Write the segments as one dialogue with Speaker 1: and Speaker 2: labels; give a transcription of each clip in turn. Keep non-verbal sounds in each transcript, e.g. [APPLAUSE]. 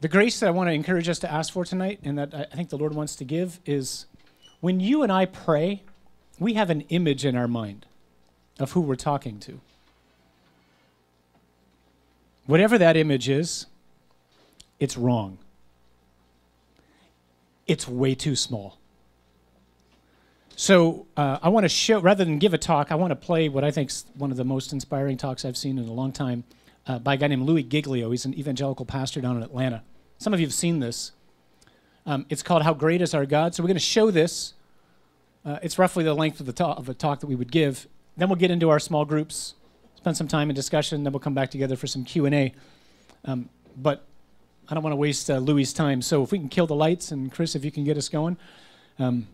Speaker 1: The grace that I want to encourage us to ask for tonight, and that I think the Lord wants to give, is when you and I pray, we have an image in our mind of who we're talking to. Whatever that image is, it's wrong. It's way too small. So uh, I want to show, rather than give a talk, I want to play what I think is one of the most inspiring talks I've seen in a long time uh, by a guy named Louie Giglio. He's an evangelical pastor down in Atlanta. Some of you have seen this. Um, it's called How Great is Our God. So we're going to show this. Uh, it's roughly the length of the talk, of a talk that we would give. Then we'll get into our small groups, spend some time in discussion, then we'll come back together for some Q&A. Um, but I don't want to waste uh, Louie' time. So if we can kill the lights, and Chris, if you can get us going. Um,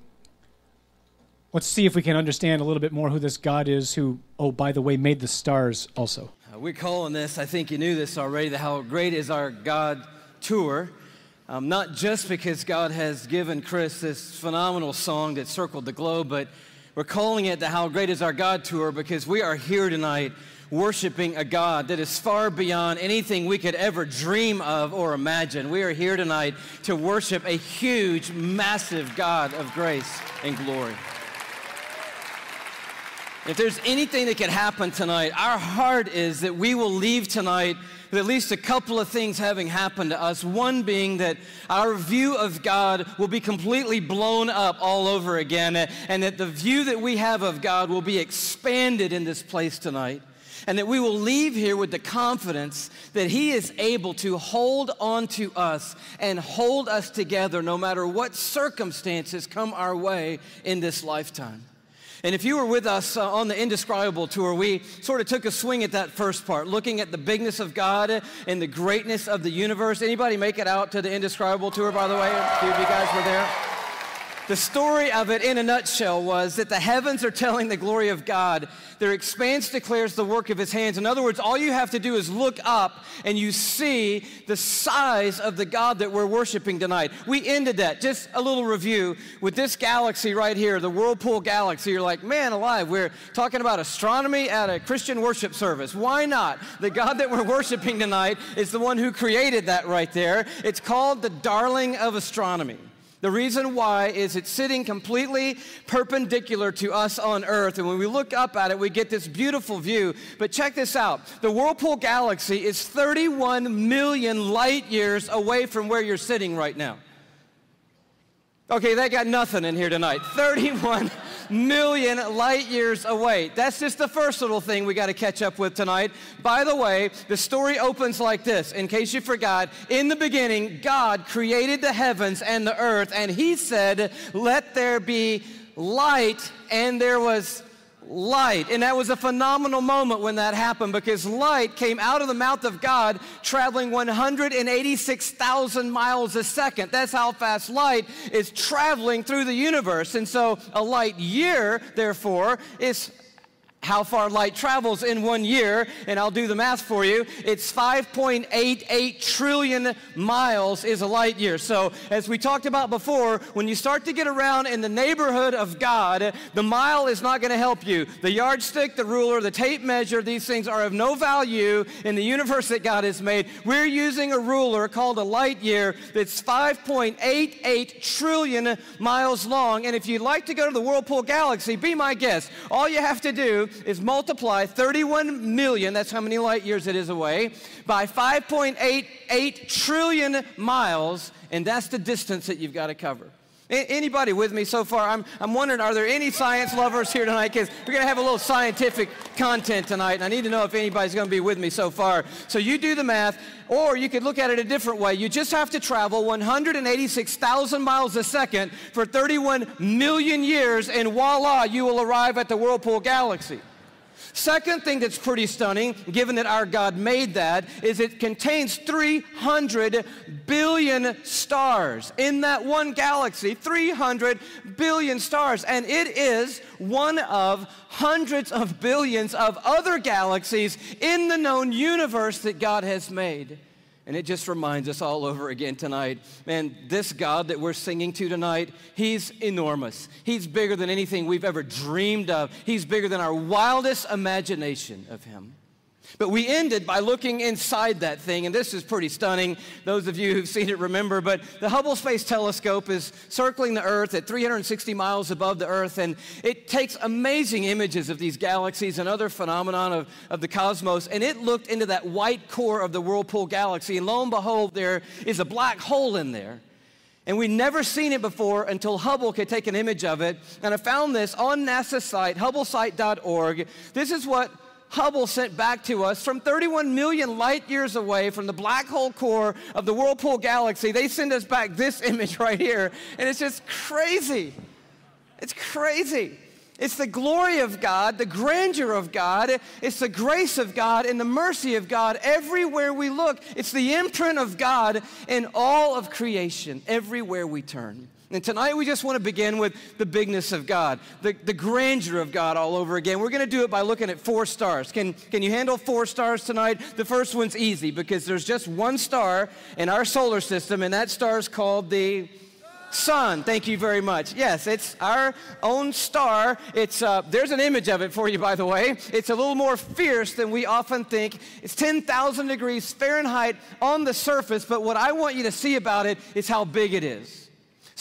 Speaker 1: let's see if we can understand a little bit more who this God is who, oh, by the way, made the stars also.
Speaker 2: Uh, we're calling this, I think you knew this already, the How Great is Our God tour. Um, not just because God has given Chris this phenomenal song that circled the globe, but we're calling it the How Great is Our God tour because we are here tonight worshiping a God that is far beyond anything we could ever dream of or imagine. We are here tonight to worship a huge, massive God of grace and glory. If there's anything that can happen tonight, our heart is that we will leave tonight with at least a couple of things having happened to us. One being that our view of God will be completely blown up all over again, and that the view that we have of God will be expanded in this place tonight. And that we will leave here with the confidence that He is able to hold on to us and hold us together no matter what circumstances come our way in this lifetime. And if you were with us uh, on the Indescribable tour, we sort of took a swing at that first part, looking at the bigness of God and the greatness of the universe. Anybody make it out to the Indescribable tour, by the way? Of you guys were there. The story of it in a nutshell was that the heavens are telling the glory of God. Their expanse declares the work of his hands. In other words, all you have to do is look up and you see the size of the God that we're worshiping tonight. We ended that, just a little review, with this galaxy right here, the Whirlpool Galaxy. You're like, man alive, we're talking about astronomy at a Christian worship service. Why not? The God that we're worshiping tonight is the one who created that right there. It's called the darling of astronomy. The reason why is it's sitting completely perpendicular to us on Earth. And when we look up at it, we get this beautiful view. But check this out the Whirlpool Galaxy is 31 million light years away from where you're sitting right now. Okay, they got nothing in here tonight. [LAUGHS] 31 million light years away. That's just the first little thing we got to catch up with tonight. By the way, the story opens like this. In case you forgot, in the beginning, God created the heavens and the earth, and He said, Let there be light, and there was light. And that was a phenomenal moment when that happened because light came out of the mouth of God traveling 186,000 miles a second. That's how fast light is traveling through the universe. And so a light year, therefore, is how far light travels in one year, and I'll do the math for you. It's 5.88 trillion miles is a light year. So, as we talked about before, when you start to get around in the neighborhood of God, the mile is not going to help you. The yardstick, the ruler, the tape measure, these things are of no value in the universe that God has made. We're using a ruler called a light year that's 5.88 trillion miles long. And if you'd like to go to the Whirlpool Galaxy, be my guest. All you have to do is multiply 31 million, that's how many light years it is away, by 5.88 trillion miles, and that's the distance that you've got to cover. Anybody with me so far? I'm, I'm wondering, are there any science lovers here tonight? Because we're going to have a little scientific content tonight, and I need to know if anybody's going to be with me so far. So you do the math, or you could look at it a different way. You just have to travel 186,000 miles a second for 31 million years, and voila, you will arrive at the Whirlpool Galaxy. Second thing that's pretty stunning, given that our God made that, is it contains 300 billion stars in that one galaxy. 300 billion stars. And it is one of hundreds of billions of other galaxies in the known universe that God has made. And it just reminds us all over again tonight man, this God that we're singing to tonight, He's enormous. He's bigger than anything we've ever dreamed of, He's bigger than our wildest imagination of Him. But we ended by looking inside that thing, and this is pretty stunning. Those of you who've seen it remember, but the Hubble Space Telescope is circling the Earth at 360 miles above the Earth, and it takes amazing images of these galaxies and other phenomenon of, of the cosmos, and it looked into that white core of the Whirlpool Galaxy, and lo and behold, there is a black hole in there. And we'd never seen it before until Hubble could take an image of it. And I found this on NASA's site, hubblesite.org. This is what Hubble sent back to us from 31 million light years away from the black hole core of the Whirlpool galaxy. They send us back this [LAUGHS] image right here, and it's just crazy. It's crazy. It's the glory of God, the grandeur of God, it's the grace of God and the mercy of God everywhere we look. It's the imprint of God in all of creation, everywhere we turn. And tonight we just want to begin with the bigness of God, the, the grandeur of God all over again. We're going to do it by looking at four stars. Can, can you handle four stars tonight? The first one's easy because there's just one star in our solar system, and that star is called the sun. Thank you very much. Yes, it's our own star. It's uh, there's an image of it for you, by the way. It's a little more fierce than we often think. It's 10,000 degrees Fahrenheit on the surface, but what I want you to see about it is how big it is.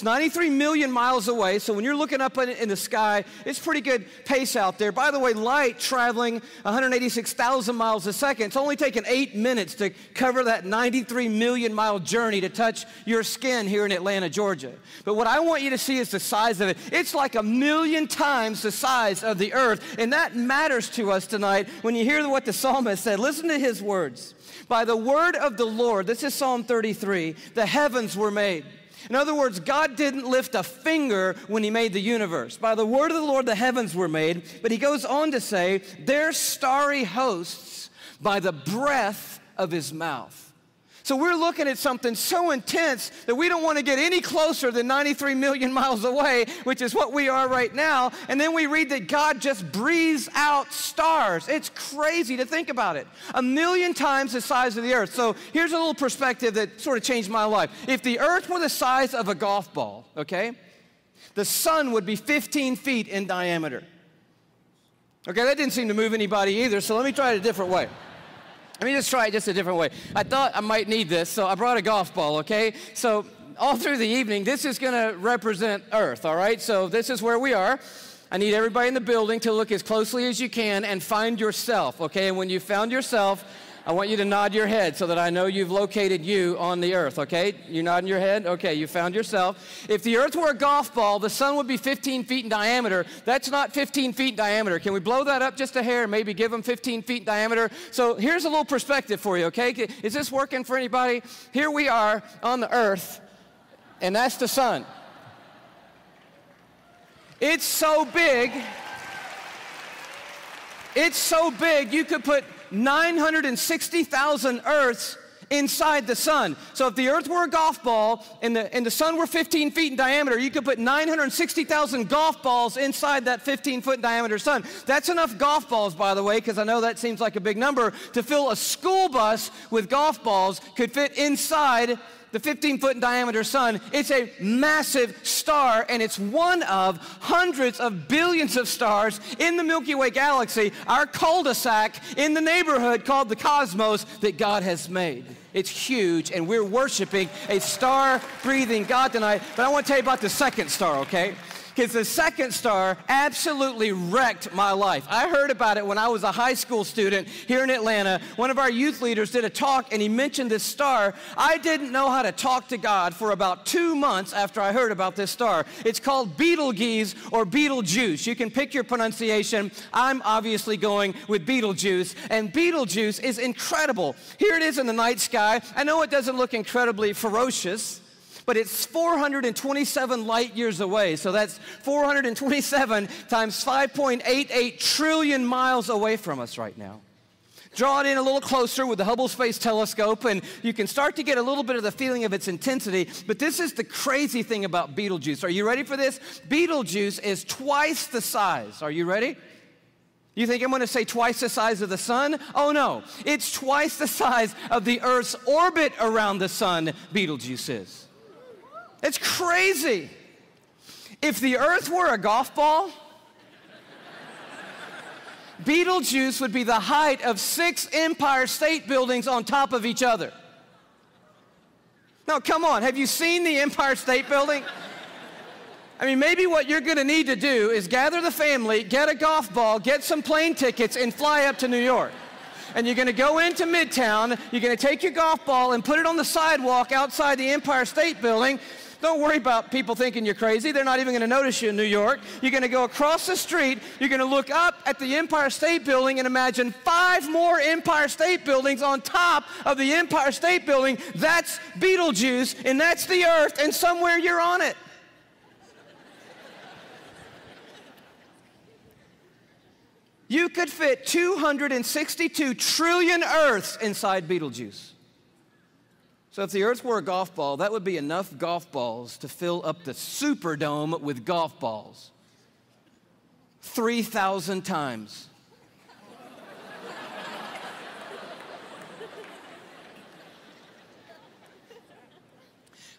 Speaker 2: It's 93 million miles away, so when you're looking up in, the sky, it's pretty good pace out there. By the way, light traveling 186,000 miles a second, it's only taken eight minutes to cover that 93 million mile journey to touch your skin here in Atlanta, Georgia. But what I want you to see is the size of it. It's like a million times the size of the earth, and that matters to us tonight when you hear what the psalmist said. Listen to his words. By the word of the Lord, this is Psalm 33, the heavens were made in other words, God didn't lift a finger when He made the universe. By the word of the Lord, the heavens were made. But He goes on to say, their starry hosts by the breath of His mouth. So we're looking at something so intense that we don't want to get any closer than 93 million miles away, which is what we are right now. And then we read that God just breathes out stars. It's crazy to think about it. A million times the size of the earth. So here's a little perspective that sort of changed my life. If the earth were the size of a golf ball, okay, the sun would be 15 feet in diameter. Okay, that didn't seem to move anybody either, so let me try it a different way. Let me just try it just a different way. I thought I might need this, so I brought a golf ball, okay? So all through the evening, this is gonna represent Earth, all right? So this is where we are. I need everybody in the building to look as closely as you can and find yourself, okay? And when you found yourself, I want you to nod your head so that I know you've located you on the earth, okay? You're nodding your head? Okay, you found yourself. If the earth were a golf ball, the sun would be 15 feet in diameter. That's not 15 feet in diameter. Can we blow that up just a hair, and maybe give them 15 feet in diameter? So here's a little perspective for you, okay? Is this working for anybody? Here we are on the earth, and that's the sun. It's so big. It's so big, you could put 960,000 Earths inside the sun. So if the Earth were a golf ball and the, and the sun were 15 feet in diameter, you could put 960,000 golf balls inside that 15 foot diameter sun. That's enough golf balls, by the way, because I know that seems like a big number, to fill a school bus with golf balls could fit inside the 15 foot diameter sun. It's a massive star, and it's one of hundreds of billions of stars in the Milky Way galaxy, our cul de sac in the neighborhood called the cosmos that God has made. It's huge, and we're worshiping a star breathing God tonight. But I want to tell you about the second star, okay? Because the second star absolutely wrecked my life. I heard about it when I was a high school student here in Atlanta. One of our youth leaders did a talk and he mentioned this star. I didn't know how to talk to God for about two months after I heard about this star. It's called Betelgeuse or Betelgeuse. You can pick your pronunciation. I'm obviously going with Betelgeuse, and Betelgeuse is incredible. Here it is in the night sky. I know it doesn't look incredibly ferocious but it's 427 light years away. So that's 427 times 5.88 trillion miles away from us right now. Draw it in a little closer with the Hubble Space Telescope, and you can start to get a little bit of the feeling of its intensity. But this is the crazy thing about Betelgeuse. Are you ready for this? Betelgeuse is twice the size. Are you ready? You think I'm going to say twice the size of the sun? Oh no, it's twice the size of the Earth's orbit around the sun, Betelgeuse is. It's crazy. If the earth were a golf ball, Betelgeuse would be the height of six Empire State Buildings on top of each other. Now, come on, have you seen the Empire State Building? I mean, maybe what you're going to need to do is gather the family, get a golf ball, get some plane tickets, and fly up to New York. And you're going to go into Midtown, you're going to take your golf ball and put it on the sidewalk outside the Empire State Building. Don't worry about people thinking you're crazy. They're not even going to notice you in New York. You're going to go across the street. You're going to look up at the Empire State Building and imagine five more Empire State Buildings on top of the Empire State Building. That's Betelgeuse, and that's the Earth, and somewhere you're on it. You could fit 262 trillion Earths inside Betelgeuse. So if the Earth were a golf ball, that would be enough golf balls to fill up the Superdome with golf balls. 3,000 times.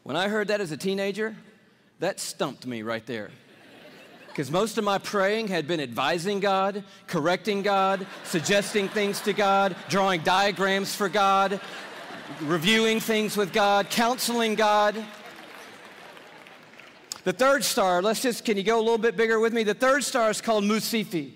Speaker 2: when I heard that as a teenager, that stumped me right there because most of my praying had been advising God, correcting God, suggesting things to God, drawing diagrams for God, reviewing things with God, counseling God. The third star, let's just, can you go a little bit bigger with me? The third star is called Mu Cephei.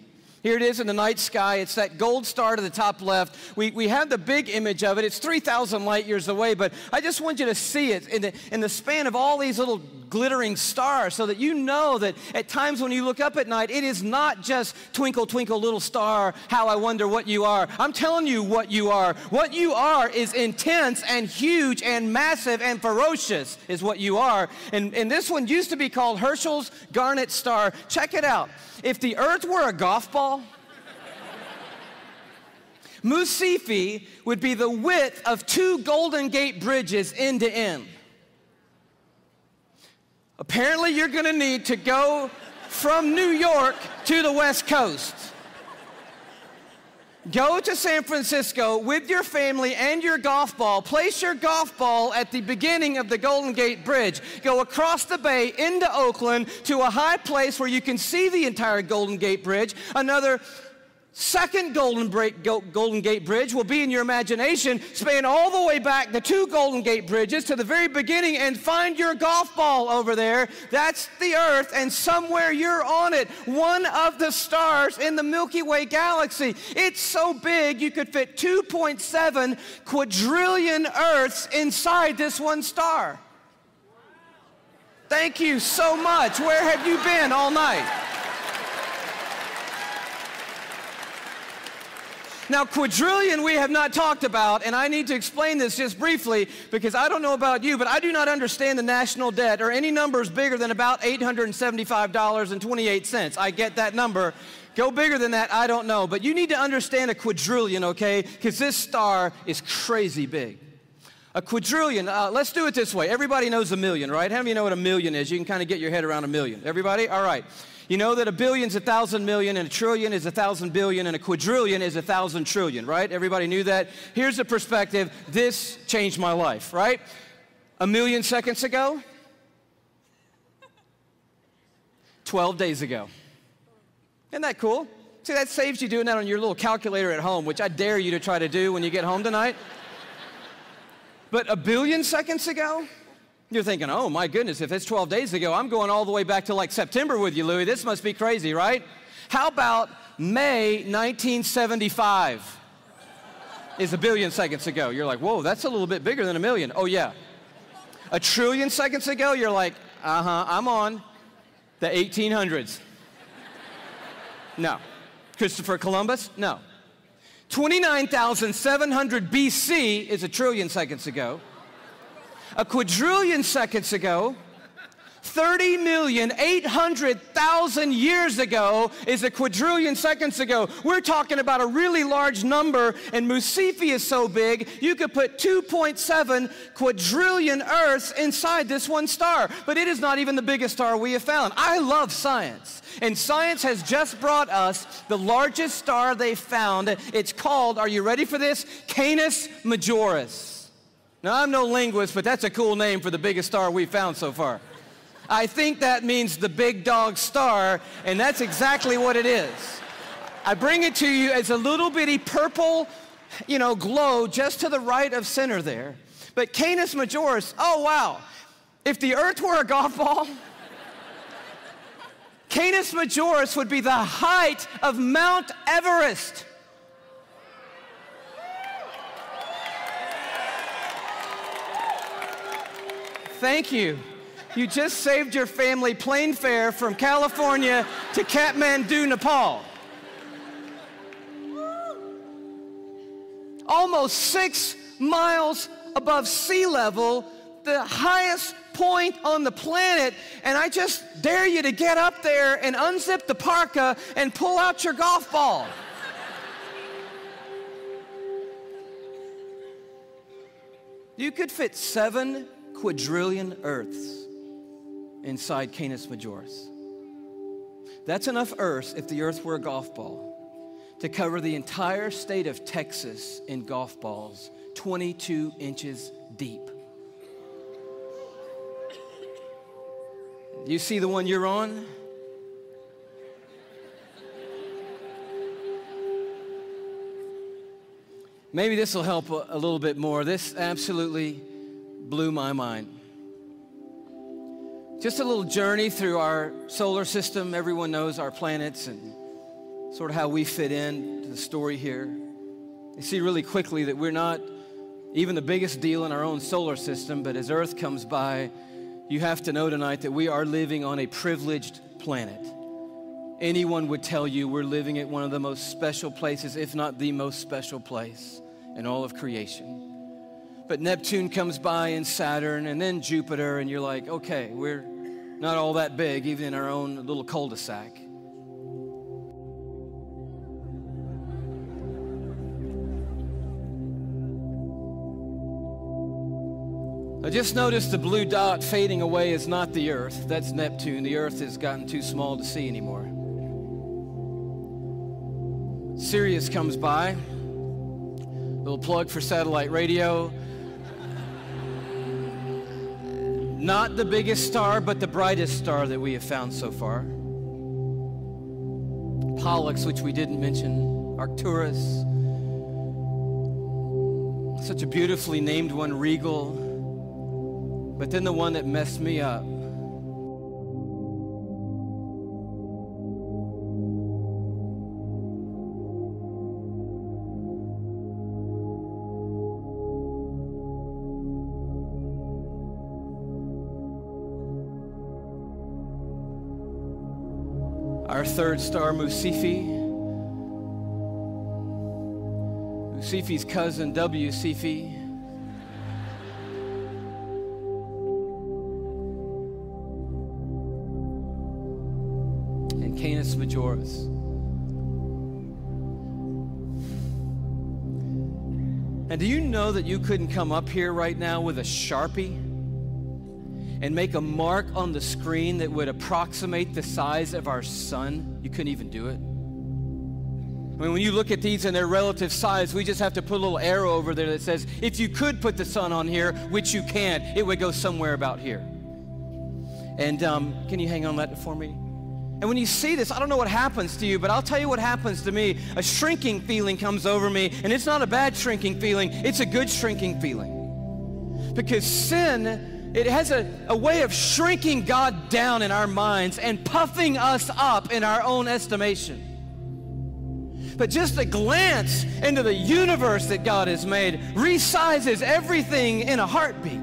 Speaker 2: Here it is in the night sky. It's that gold star to the top left. We, we have the big image of it. It's 3,000 light years away, but I just want you to see it in the, in the span of all these little glittering stars so that you know that at times when you look up at night, it is not just twinkle, twinkle, little star, how I wonder what you are. I'm telling you what you are. What you are is intense and huge and massive and ferocious, is what you are. And, and this one used to be called Herschel's Garnet Star. Check it out. If the earth were a golf ball, Mu Cephei would be the width of two Golden Gate bridges end to end. Apparently, you're going to need to go from New York to the West Coast. Go to San Francisco with your family and your golf ball. Place your golf ball at the beginning of the Golden Gate Bridge. Go across the bay into Oakland to a high place where you can see the entire Golden Gate Bridge. Another second Golden, Break, Golden Gate Bridge will be in your imagination, span all the way back the two Golden Gate Bridges to the very beginning and find your golf ball over there. That's the Earth, and somewhere you're on it. One of the stars in the Milky Way galaxy. It's so big you could fit 2.7 quadrillion Earths inside this one star. Thank you so much. Where have you been all night? Now, quadrillion we have not talked about, and I need to explain this just briefly because I don't know about you, but I do not understand the national debt or any numbers bigger than about $875.28. I get that number. Go bigger than that, I don't know. But you need to understand a quadrillion, okay? Because this star is crazy big. A quadrillion, uh, let's do it this way. Everybody knows a million, right? How many of you know what a million is? You can kind of get your head around a million. Everybody? All right. You know that a billion's a thousand million, and a trillion is a thousand billion, and a quadrillion is a thousand trillion, right? Everybody knew that? Here's a perspective. This changed my life, right? A million seconds ago, 12 days ago. Isn't that cool? See, that saves you doing that on your little calculator at home, which I dare you to try to do when you get home tonight. [LAUGHS] But a billion seconds ago, you're thinking, oh my goodness, if it's 12 days ago, I'm going all the way back to like September with you, Louie. This must be crazy, right? How about May 1975? Is a billion seconds ago. You're like, whoa, that's a little bit bigger than a million. Oh, yeah. A trillion seconds ago, you're like, uh huh, I'm on the 1800s. No. Christopher Columbus? No. 29,700 BC is a trillion seconds ago a quadrillion seconds ago, 30,800,000 years ago is a quadrillion seconds ago. We're talking about a really large number, and Mu Cephei is so big, you could put 2.7 quadrillion Earths inside this one star. But it is not even the biggest star we have found. I love science, and science has just brought us the largest star they found. It's called, are you ready for this? Canis Majoris. Now, I'm no linguist, but that's a cool name for the biggest star we've found so far. I think that means the big dog star, and that's exactly what it is. I bring it to you as a little bitty purple, you know, glow just to the right of center there. But Canis Majoris, oh wow. If the earth were a golf ball, [LAUGHS] Canis Majoris would be the height of Mount Everest. Thank you. You just saved your family plane fare from California to Kathmandu, Nepal. Almost six miles above sea level, the highest point on the planet. And I just dare you to get up there and unzip the parka and pull out your golf ball. You could fit seven quadrillion Earths inside Canis Majoris. That's enough Earth if the Earth were a golf ball to cover the entire state of Texas in golf balls, 22 inches deep. You see the one you're on? Maybe this will help a, a little bit more. This absolutely blew my mind. Just a little journey through our solar system. Everyone knows our planets and sort of how we fit in to the story here. You see really quickly that we're not even the biggest deal in our own solar system, but as Earth comes by, you have to know tonight that we are living on a privileged planet. Anyone would tell you we're living at one of the most special places, if not the most special place in all of creation. But Neptune comes by and Saturn and then Jupiter, and you're like, okay, we're not all that big, even in our own little cul de sac. I just noticed the blue dot fading away is not the Earth. That's Neptune. The Earth has gotten too small to see anymore. Sirius comes by. Little plug for satellite radio. Not the biggest star, but the brightest star that we have found so far. Pollux, which we didn't mention, Arcturus. Such a beautifully named one, Rigel. But then the one that messed me up third star, Mu Cephei. Musifi's cousin, W. Cephei. And Canis Majoris. And do you know that you couldn't come up here right now with a Sharpie? And make a mark on the screen that would approximate the size of our sun, you couldn't even do it. I mean, when you look at these and their relative size, we just have to put a little arrow over there that says, if you could put the sun on here, which you can't, it would go somewhere about here. And um, can you hang on that for me? And when you see this, I don't know what happens to you, but I'll tell you what happens to me. A shrinking feeling comes over me, and it's not a bad shrinking feeling, it's a good shrinking feeling. Because sin it has a, a way of shrinking God down in our minds and puffing us up in our own estimation. But just a glance into the universe that God has made resizes everything in a heartbeat.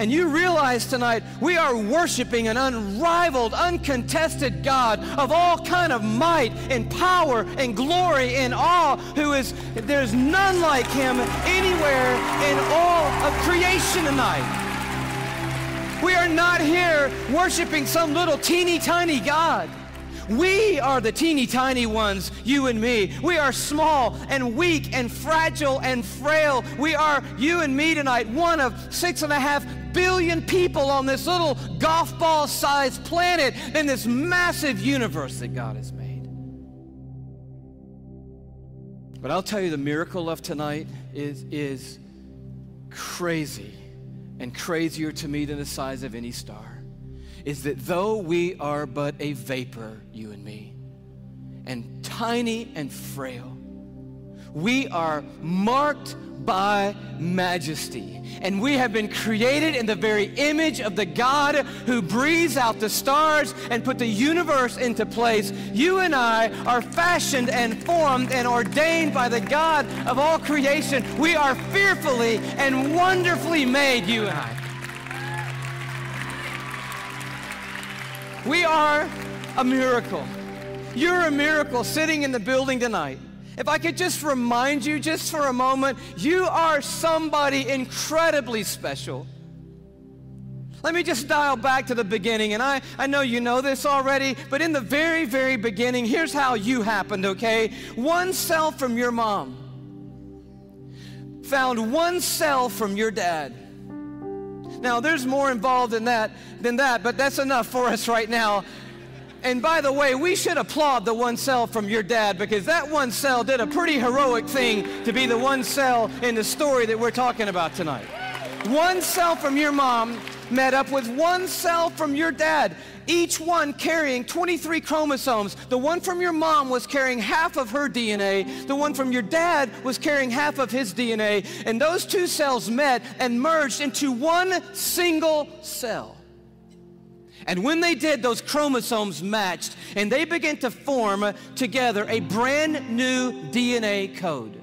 Speaker 2: And you realize tonight we are worshiping an unrivaled, uncontested God of all kind of might and power and glory and awe who is, there's none like him anywhere in all of creation tonight. We are not here worshiping some little teeny tiny God. We are the teeny tiny ones, you and me. We are small and weak and fragile and frail. We are, you and me tonight, one of six and a half billion people on this little golf ball sized planet in this massive universe that God has made. But I'll tell you, the miracle of tonight is, is crazy and crazier to me than the size of any star is that though we are but a vapor, you and me, and tiny and frail. We are marked by majesty. And we have been created in the very image of the God who breathes out the stars and put the universe into place. You and I are fashioned and formed and ordained by the God of all creation. We are fearfully and wonderfully made, you and I. We are a miracle. You're a miracle sitting in the building tonight. If I could just remind you, just for a moment, you are somebody incredibly special. Let me just dial back to the beginning, and I, I know you know this already, but in the very, very beginning, here's how you happened, okay? One cell from your mom found one cell from your dad. Now, there's more involved in that than that, but that's enough for us right now. And by the way, we should applaud the one cell from your dad because that one cell did a pretty heroic thing to be the one cell in the story that we're talking about tonight. One cell from your mom met up with one cell from your dad, each one carrying 23 chromosomes. The one from your mom was carrying half of her DNA, the one from your dad was carrying half of his DNA, and those two cells met and merged into one single cell. And when they did, those chromosomes matched and they began to form together a brand new DNA code.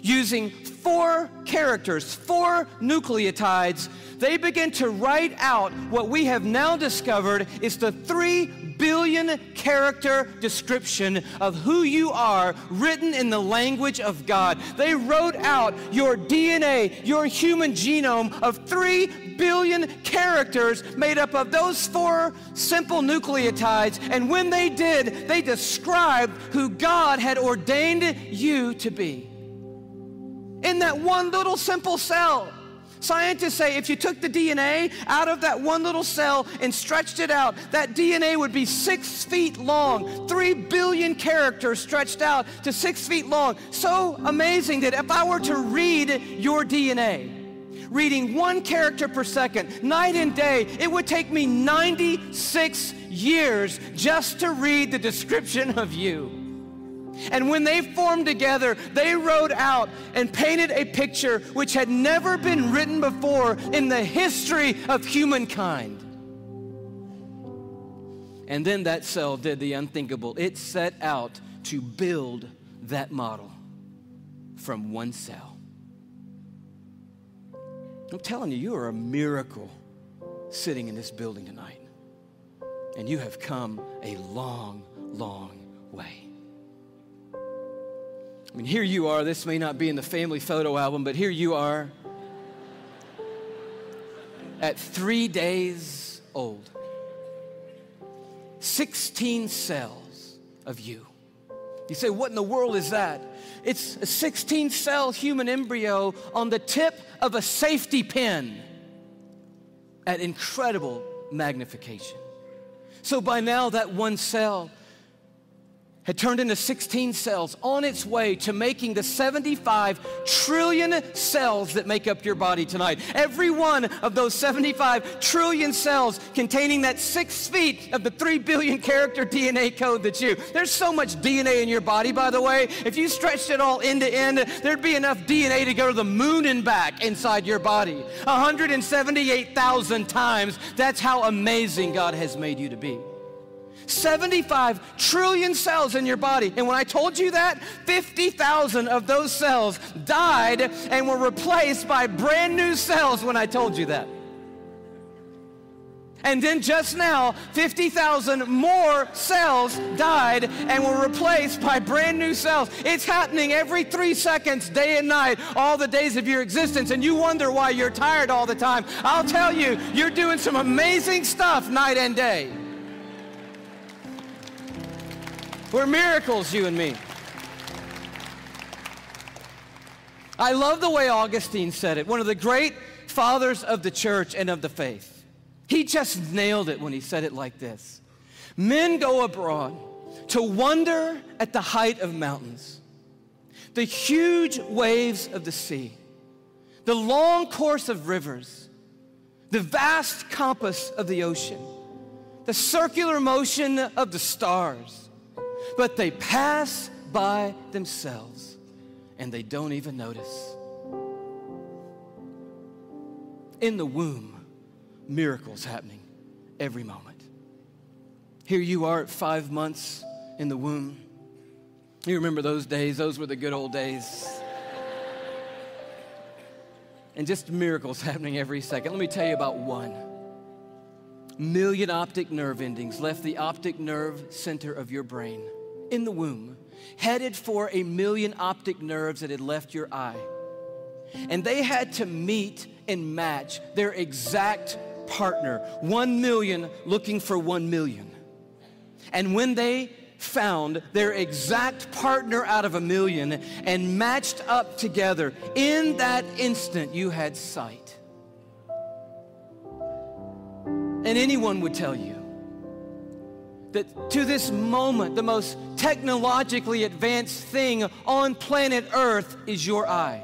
Speaker 2: Using four characters, four nucleotides, they begin to write out what we have now discovered is the three billion character description of who you are written in the language of God. They wrote out your DNA, your human genome of three billion characters made up of those four simple nucleotides. And when they did, they described who God had ordained you to be. In that one little simple cell. Scientists say if you took the DNA out of that one little cell and stretched it out, that DNA would be six feet long, three billion characters stretched out to six feet long. So amazing that if I were to read your DNA, reading one character per second, night and day, it would take me 96 years just to read the description of you. And when they formed together, they wrote out and painted a picture which had never been written before in the history of humankind. And then that cell did the unthinkable. It set out to build that model from one cell. I'm telling you, you are a miracle sitting in this building tonight. And you have come a long, long I mean, here you are. This may not be in the family photo album, but here you are at three days old. 16 cells of you. You say, what in the world is that? It's a 16 cell human embryo on the tip of a safety pin at incredible magnification. So by now, that one cell had turned into 16 cells on its way to making the 75 trillion cells that make up your body tonight. Every one of those 75 trillion cells containing that six feet of the three billion character DNA code that you. There's so much DNA in your body, by the way. If you stretched it all end to end, there'd be enough DNA to go to the moon and back inside your body. 178,000 times. That's how amazing God has made you to be. 75 trillion cells in your body. And when I told you that, 50,000 of those cells died and were replaced by brand new cells when I told you that. And then just now, 50,000 more cells died and were replaced by brand new cells. It's happening every three seconds, day and night, all the days of your existence. And you wonder why you're tired all the time. I'll tell you, you're doing some amazing stuff night and day. We're miracles, you and me. I love the way Augustine said it, one of the great fathers of the church and of the faith. He just nailed it when he said it like this Men go abroad to wonder at the height of mountains, the huge waves of the sea, the long course of rivers, the vast compass of the ocean, the circular motion of the stars but they pass by themselves and they don't even notice. In the womb, miracles happening every moment. Here you are at five months in the womb. You remember those days, those were the good old days. And just miracles happening every second. Let me tell you about one. Million optic nerve endings left the optic nerve center of your brain in the womb, headed for a million optic nerves that had left your eye. And they had to meet and match their exact partner, one million looking for one million. And when they found their exact partner out of a million and matched up together, in that instant you had sight. And anyone would tell you that to this moment, the most technologically advanced thing on planet Earth is your eye.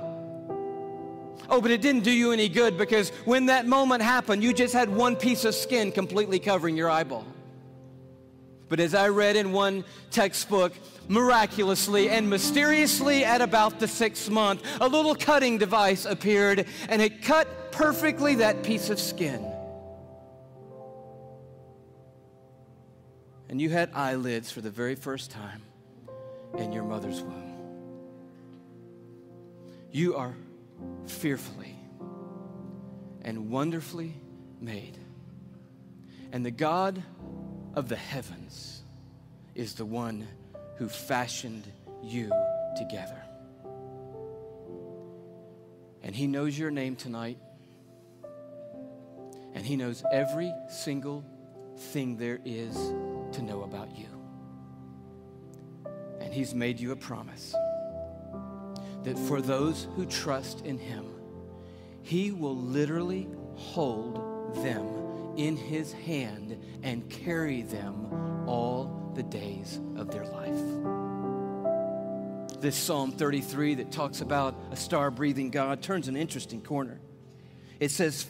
Speaker 2: Oh, but it didn't do you any good because when that moment happened, you just had one piece of skin completely covering your eyeball. But as I read in one textbook, miraculously and mysteriously at about the sixth month, a little cutting device appeared and it cut perfectly that piece of skin. And you had eyelids for the very first time in your mother's womb. You are fearfully and wonderfully made. And the God of the heavens is the one who fashioned you together. And He knows your name tonight, and He knows every single thing there is to know about you. And He's made you a promise that for those who trust in Him, He will literally hold them in His hand and carry them all the days of their life. This Psalm 33 that talks about a star breathing God turns an interesting corner. It says,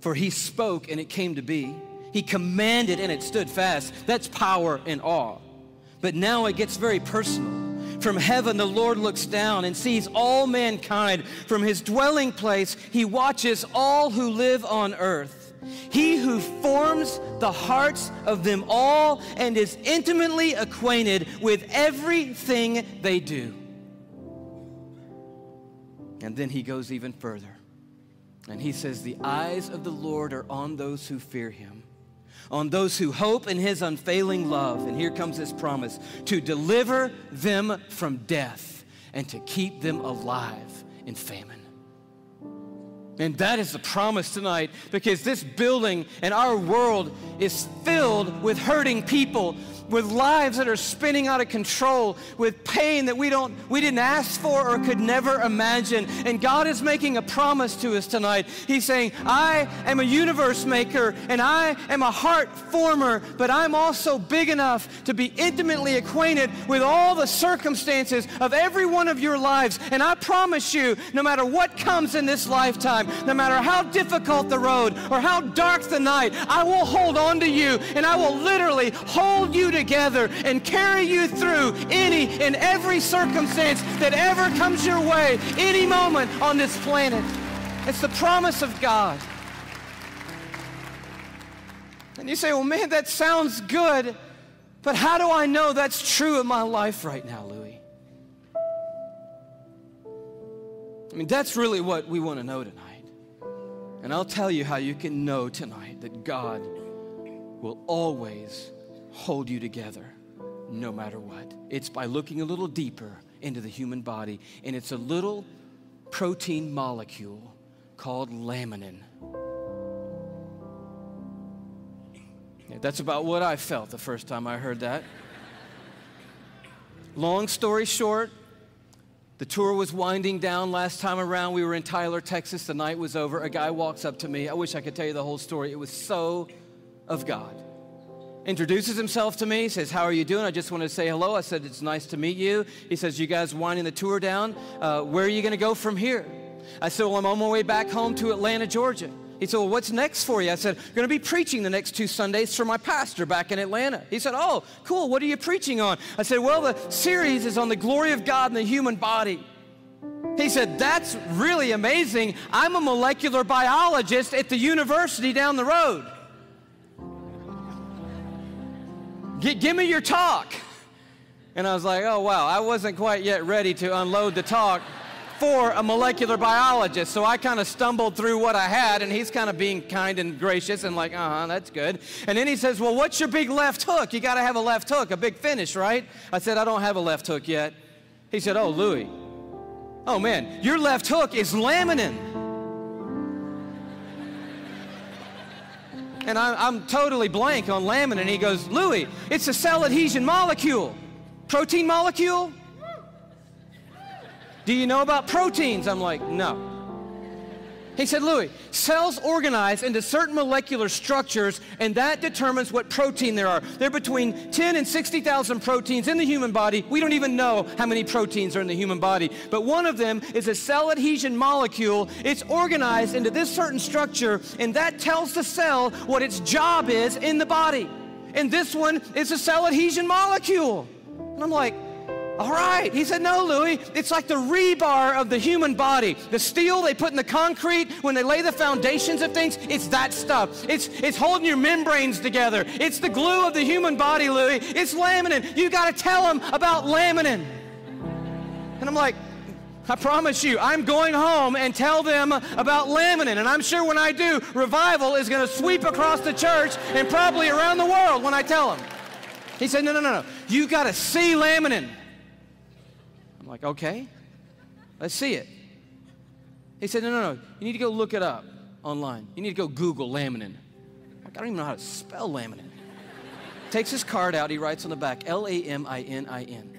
Speaker 2: For He spoke and it came to be. He commanded and it stood fast. That's power and awe. But now it gets very personal. From heaven, the Lord looks down and sees all mankind. From his dwelling place, he watches all who live on earth. He who forms the hearts of them all and is intimately acquainted with everything they do. And then he goes even further. And he says, The eyes of the Lord are on those who fear him on those who hope in his unfailing love. And here comes his promise to deliver them from death and to keep them alive in famine. And that is the promise tonight because this building and our world is filled with hurting people with lives that are spinning out of control, with pain that we don't we didn't ask for or could never imagine. And God is making a promise to us tonight. He's saying, "I am a universe maker and I am a heart former, but I'm also big enough to be intimately acquainted with all the circumstances of every one of your lives. And I promise you, no matter what comes in this lifetime, no matter how difficult the road or how dark the night, I will hold on to you and I will literally hold you together and carry you through any and every circumstance that ever comes your way, any moment on this planet. It's the promise of God. And you say, well, man, that sounds good, but how do I know that's true in my life right now, Louie? I mean, that's really what we want to know tonight. And I'll tell you how you can know tonight that God will always hold you together no matter what. It's by looking a little deeper into the human body, and it's a little protein molecule called laminin. That's about what I felt the first time I heard that. Long story short, the tour was winding down last time around. We were in Tyler, Texas. The night was over. A guy walks up to me. I wish I could tell you the whole story. It was so of God introduces himself to me, says, How are you doing? I just want to say hello. I said, It's nice to meet you. He says, You guys winding the tour down? Uh, where are you going to go from here? I said, Well, I'm on my way back home to Atlanta, Georgia. He said, Well, what's next for you? I said, I'm going to be preaching the next two Sundays for my pastor back in Atlanta. He said, Oh, cool. What are you preaching on? I said, Well, the series is on the glory of God in the human body. He said, That's really amazing. I'm a molecular biologist at the university down the road. Give me your talk. And I was like, Oh, wow. I wasn't quite yet ready to unload the talk for a molecular biologist. So I kind of stumbled through what I had, and he's kind of being kind and gracious and like, uh huh, that's good. And then he says, Well, what's your big left hook? You got to have a left hook, a big finish, right? I said, I don't have a left hook yet. He said, Oh, Louie. Oh, man, your left hook is laminin. And I, am totally blank on laminin. He goes, Louie, it's a cell adhesion molecule. Protein molecule? Do you know about proteins? I'm like, No. He said, Louie, cells organize into certain molecular structures, and that determines what protein there are. There are between 10 and 60,000 proteins in the human body. We don't even know how many proteins are in the human body, but one of them is a cell adhesion molecule. It's organized into this certain structure, and that tells the cell what its job is in the body. And this one is a cell adhesion molecule. And I'm like, all right. He said, No, Louie, it's like the rebar of the human body. The steel they put in the concrete when they lay the foundations of things, it's that stuff. It's, it's holding your membranes together. It's the glue of the human body, Louie. It's laminin. You got to tell them about laminin. And I'm like, I promise you, I'm going home and tell them about laminin. And I'm sure when I do, revival is going to sweep across the church and probably around the world when I tell them. He said, No, no, no, no. You got to see laminin. Like, okay, let's see it. He said, no, no, no, you need to go look it up online. You need to go Google laminin. I don't even know how to spell laminin. Takes his card out, he writes on the back, L A M I N I N.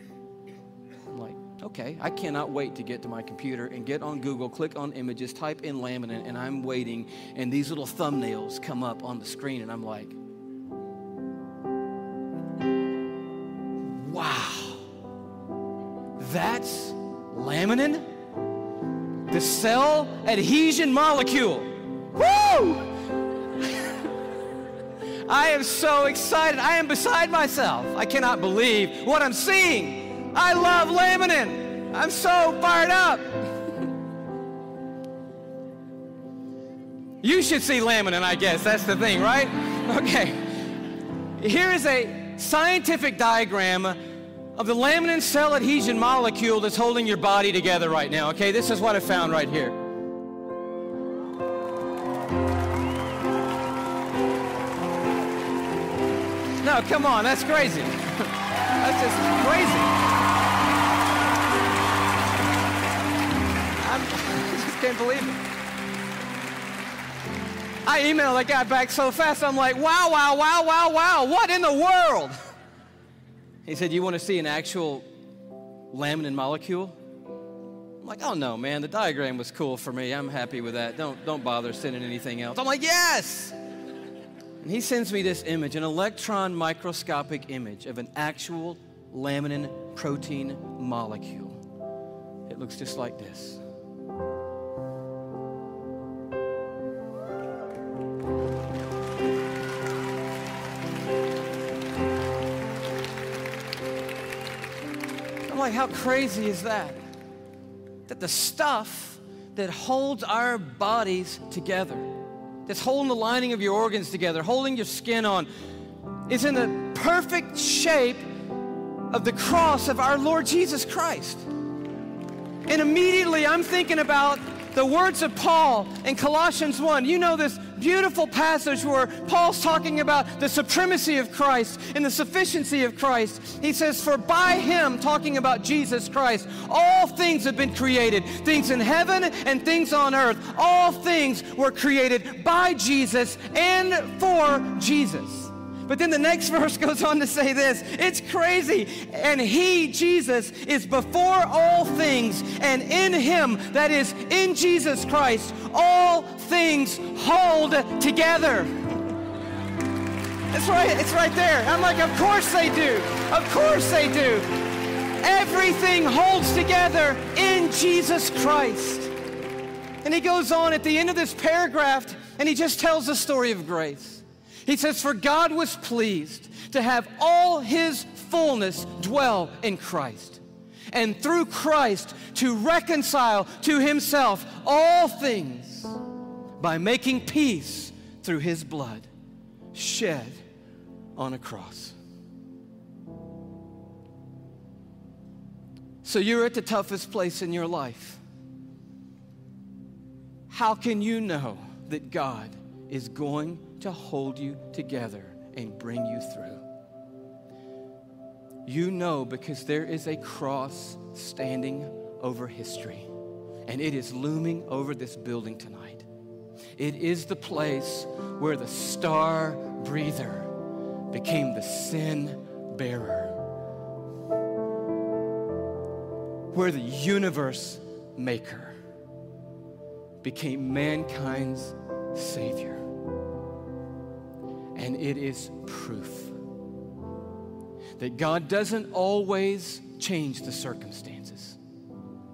Speaker 2: I'm like, okay, I cannot wait to get to my computer and get on Google, click on images, type in laminin, and I'm waiting, and these little thumbnails come up on the screen, and I'm like, wow. That's laminin, the cell adhesion molecule. Woo! [LAUGHS] I am so excited. I am beside myself. I cannot believe what I'm seeing. I love laminin. I'm so fired up. You should see laminin, I guess. That's the thing, right? [LAUGHS] Okay. Here is a scientific diagram of the laminin cell adhesion molecule that's holding your body together right now. Okay, this is what I found right here. No, come on, that's crazy. [LAUGHS] that's just crazy. I'm, [LAUGHS] I just can't believe it. I emailed that guy back so fast, I'm like, wow, wow, wow, wow, wow, what in the world? [LAUGHS] He said, You want to see an actual laminin molecule? I'm like, oh no, man, the diagram was cool for me. I'm happy with that. Don't, don't bother sending anything else. I'm like, yes! And he sends me this image, an electron microscopic image of an actual laminin protein molecule. It looks just like this. Like, how crazy is that? That the stuff that holds our bodies together, that's holding the lining of your organs together, holding your skin on, is in the perfect shape of the cross of our Lord Jesus Christ. And immediately I'm thinking about the words of Paul in Colossians 1. You know this beautiful passage where Paul's talking about the supremacy of Christ and the sufficiency of Christ. He says, For by him, talking about Jesus Christ, all things have been created things in heaven and things on earth. All things were created by Jesus and for Jesus. But then the next [LAUGHS] verse goes on to say this it's crazy. And he, Jesus, is before all things, and in him, that is, in Jesus Christ, all things hold together. It's right, it's right there. I'm like, of course they do. Of course they do. Everything holds together in Jesus Christ. And he goes on at the end of this paragraph And he just tells the story of grace. He says, For God was pleased to have all his fullness dwell in Christ, and through Christ to reconcile to himself all things by making peace through his blood shed on a cross. So you're at the toughest place in your life. How can you know that God is going to hold you together and bring you through? You know because there is a cross standing over history, and it is looming over this building tonight. It is the place where the star breather became the sin bearer where the universe maker became mankind's savior. And it is proof that God doesn't always change the circumstances.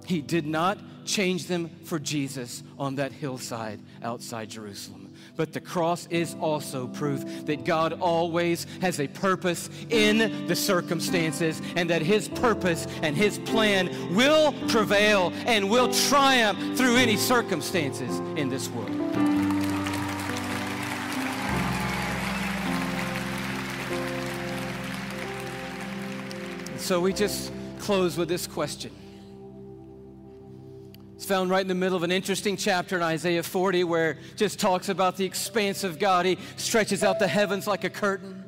Speaker 2: He did not change them for Jesus on that hillside outside Jerusalem. But the cross is also proof that God always has a purpose in the circumstances and that His purpose and His plan will prevail and will triumph through any circumstances in this world. So we just close with this question it's found right in the middle of an interesting chapter in Isaiah 40 where it just talks about the expanse of God. He stretches out the heavens like a curtain,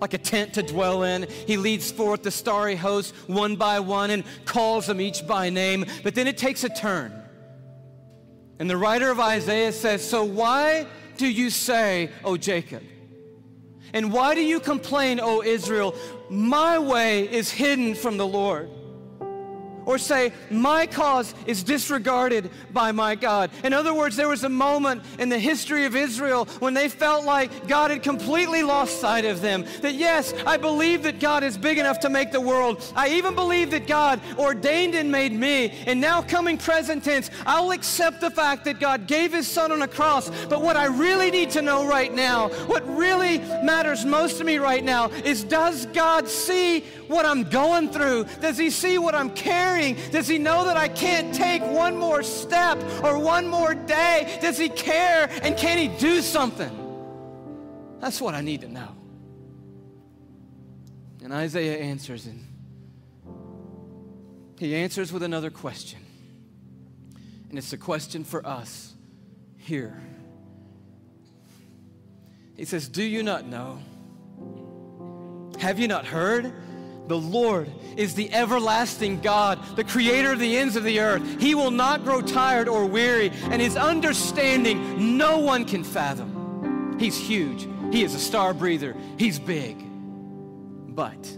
Speaker 2: like a tent to dwell in. He leads forth the starry host one by one and calls them each by name. But then it takes a turn. And the writer of Isaiah says, So why do you say, O Jacob? And why do you complain, O Israel? My way is hidden from the Lord or say, My cause is disregarded by my God. In other words, there was a moment in the history of Israel when they felt like God had completely lost sight of them. That, yes, I believe that God is big enough to make the world. I even believe that God ordained and made me. And now, coming present tense, I'll accept the fact that God gave His Son on a cross. But what I really need to know right now, what really matters most to me right now, is does God see what I'm going through? Does He see what I'm carrying? Does He know that I can't take one more step or one more day? Does He care and can He do something? That's what I need to know. And Isaiah answers, and he answers with another question. And it's a question for us here. He says, Do you not know? Have you not heard? The Lord is the everlasting God, the creator of the ends of the earth. He will not grow tired or weary, and his understanding no one can fathom. He's huge. He is a star breather. He's big. But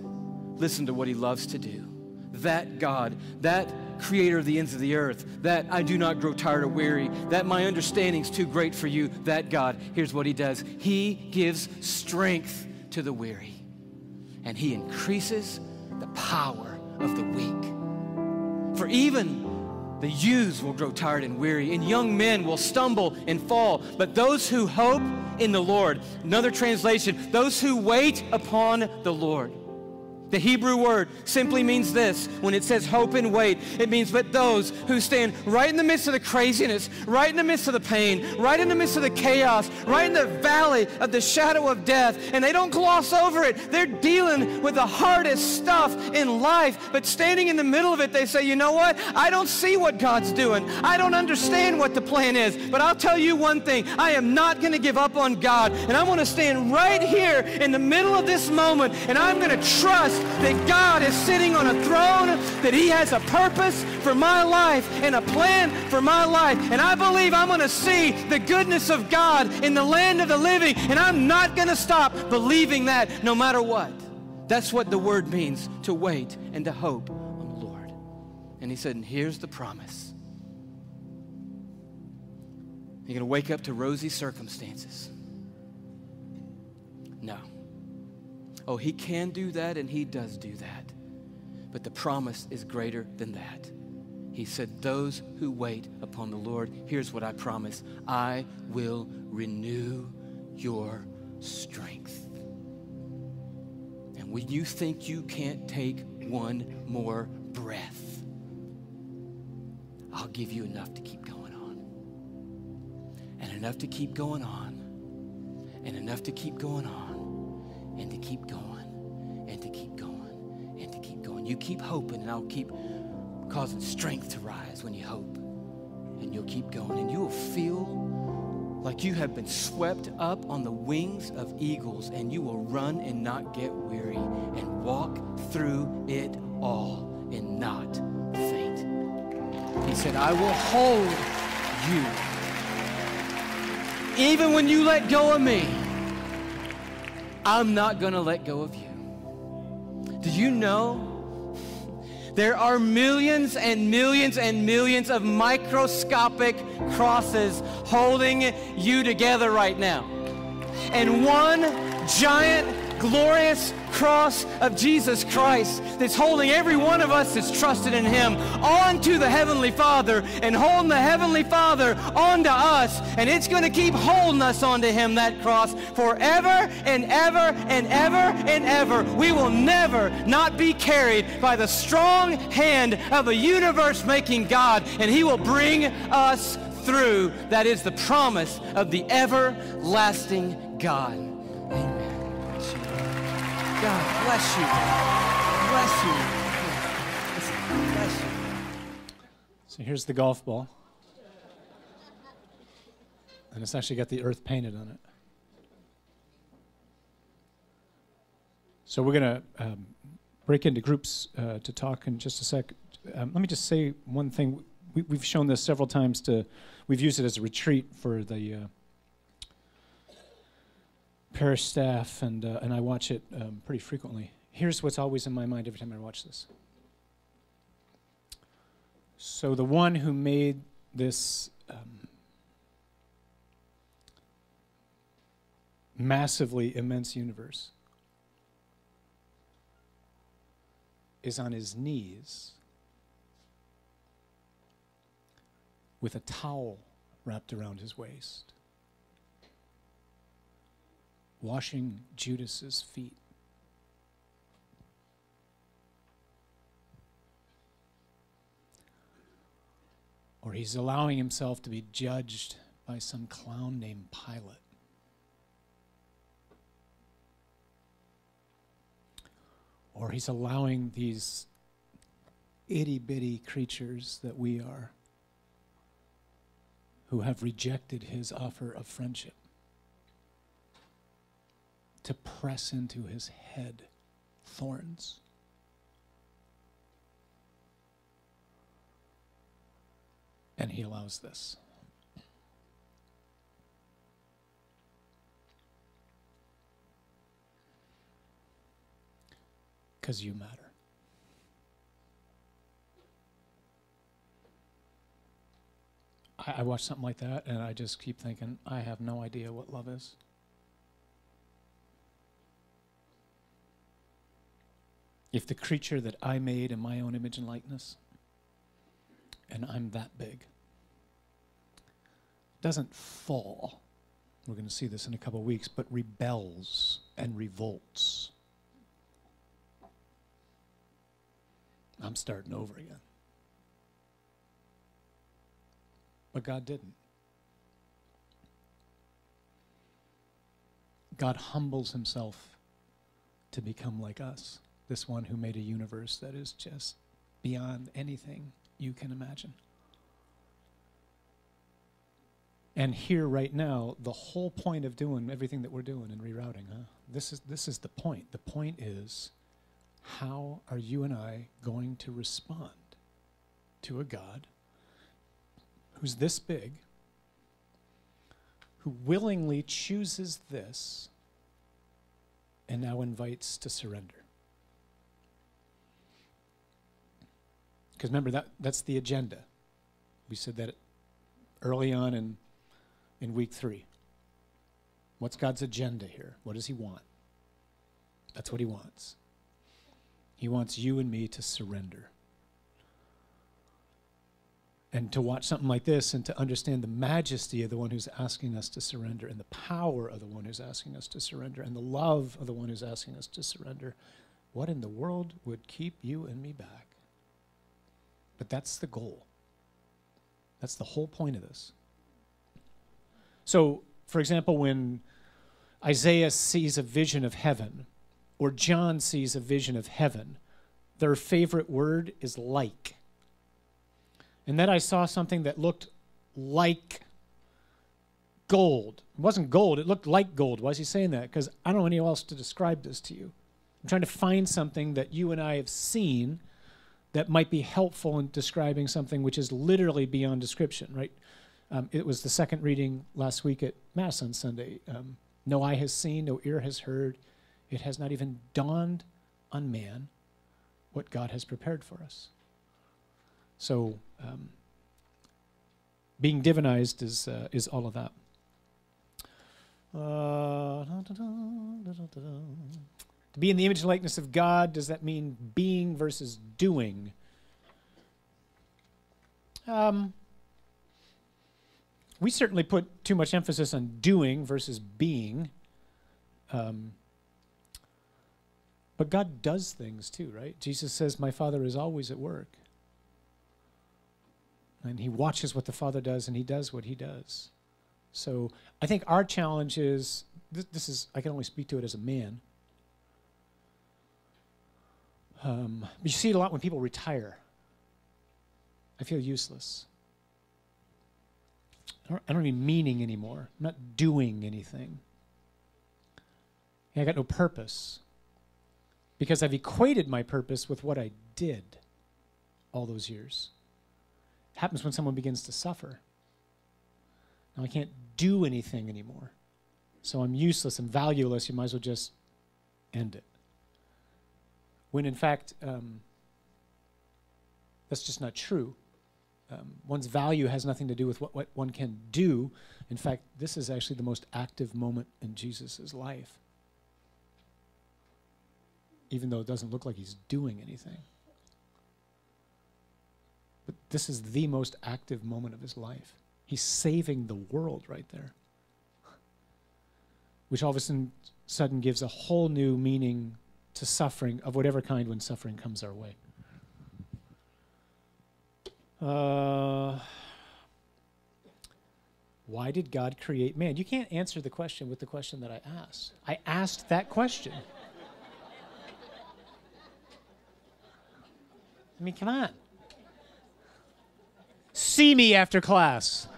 Speaker 2: listen to what he loves to do. That God, that creator of the ends of the earth, that I do not grow tired or weary, that my understanding's too great for you, that God, here's what he does. He gives strength to the weary and he increases the power of the weak. For even the youths will grow tired and weary, and young men will stumble and fall. But those who hope in the Lord, another translation, those who wait upon the Lord, the Hebrew word simply means this when it says hope and wait. It means but those who stand right in the midst of the craziness, right in the midst of the pain, right in the midst of the chaos, right in the valley of the shadow of death, and they don't gloss over it. They're dealing with the hardest stuff in life, but standing in the middle of it, they say, you know what? I don't see what God's doing. I don't understand what the plan is, but I'll tell you one thing I am not going to give up on God, and I'm going to stand right here in the middle of this moment, and I'm going to trust that God is sitting on a throne, that He has a purpose for my life and a plan for my life. And I believe I'm going to see the goodness of God in the land of the living, and I'm not going to stop believing that no matter what. That's what the word means to wait and to hope on the Lord. And He said, and here's the promise. You're going to wake up to rosy circumstances. No. Oh, he can do that and he does do that. But the promise is greater than that. He said, Those who wait upon the Lord, here's what I promise I will renew your strength. And when you think you can't take one more breath, I'll give you enough to keep going on. And enough to keep going on. And enough to keep going on. And to keep going. And to keep going. And to keep going. You keep hoping, and I'll keep causing strength to rise when you hope. And you'll keep going. And you will feel like you have been swept up on the wings of eagles, and you will run and not get weary, and walk through it all and not faint. He said, I will hold you. Even when you let go of me, I'm not going to let go of you. Did you know there are millions and millions and millions of microscopic crosses holding you together right now. And one giant, glorious cross of Jesus Christ that's holding every one of us that's trusted in Him onto the Heavenly Father and holding the Heavenly Father onto us. And it's going to keep holding us onto Him, that cross, forever and ever and ever and ever. We will never not be carried by the strong hand of a universe making God, and He will bring us through. That is the promise of the everlasting God. God bless you. Bless you. Bless you.
Speaker 1: So here's the golf ball. And it's actually got the earth painted on it. So we're going to um, break into groups uh, to talk in just a sec. Um, let me just say one thing. We, have shown this several times to, we've used it as a retreat for the uh, parish staff, and, uh, and I watch it um, pretty frequently. Here's what's always in my mind every time I watch this. So, the one who made this um, massively immense universe is on his knees with a towel wrapped around his waist washing Judas's feet. Or he's allowing himself to be judged by some clown named Pilate. Or he's allowing these itty bitty creatures that we are who have rejected his offer of friendship to press into his head thorns. And he allows this. Because you matter. I, I watch something like that and I just keep thinking, I have no idea what love is. If the creature that I made in my own image and likeness, and I'm that big, doesn't fall, we're going to see this in a couple of weeks, but rebels and revolts, I'm starting over again. But God didn't. God humbles himself to become like us this one who made a universe that is just beyond anything you can imagine. And here right now, the whole point of doing everything that we're doing and rerouting, huh? This is this is the point. The point is how are you and I going to respond to a God who's this big, who willingly chooses this and now invites to surrender? Because remember, that, that's the agenda. We said that early on in, in week three. What's God's agenda here? What does He want? That's what He wants. He wants you and me to surrender. and to watch something like this and to understand the majesty of the one who's asking us to surrender and the power of the one who's asking us to surrender and the love of the one who's asking us to surrender, what in the world would keep you and me back? But that's the goal. That's the whole point of this. So, for example, when Isaiah sees a vision of heaven, or John sees a vision of heaven, their favorite word is like. And then I saw something that looked like gold. It wasn't gold, it looked like gold. Why is he saying that? Because I don't know anyone else to describe this to you. I'm trying to find something that you and I have seen that might be helpful in describing something which is literally beyond description, right? Um, it was the second reading last week at Mass on Sunday. Um, no eye has seen, no ear has heard. It has not even dawned on man what God has prepared for us. So, um, being divinized is, uh, is all of that. Uh, to be in the image and likeness of God, does that mean being versus doing? Um, we certainly put too much emphasis on doing versus being. Um, but God does things too, right? Jesus says, My Father is always at work. And he watches what the Father does and he does what he does. So I think our challenge is this, this is, I can only speak to it as a man. Um, you see it a lot when people retire. I feel useless. I don't, I don't have any meaning anymore. I'm not doing anything. I got no purpose because I've equated my purpose with what I did all those years. It happens when someone begins to suffer. Now I can't do anything anymore. So I'm useless and valueless. You might as well just end it. When in fact, um, that's just not true. Um, one's value has nothing to do with what, what one can do. In fact, this is actually the most active moment in Jesus' life, even though it doesn't look like he's doing anything. But this is the most active moment of his life. He's saving the world right there, which all of a sudden gives a whole new meaning to suffering of whatever kind when suffering comes our way. Uh, why did God create man? You can't answer the question with the question that I asked. I asked that question. I mean, come on. See me after class.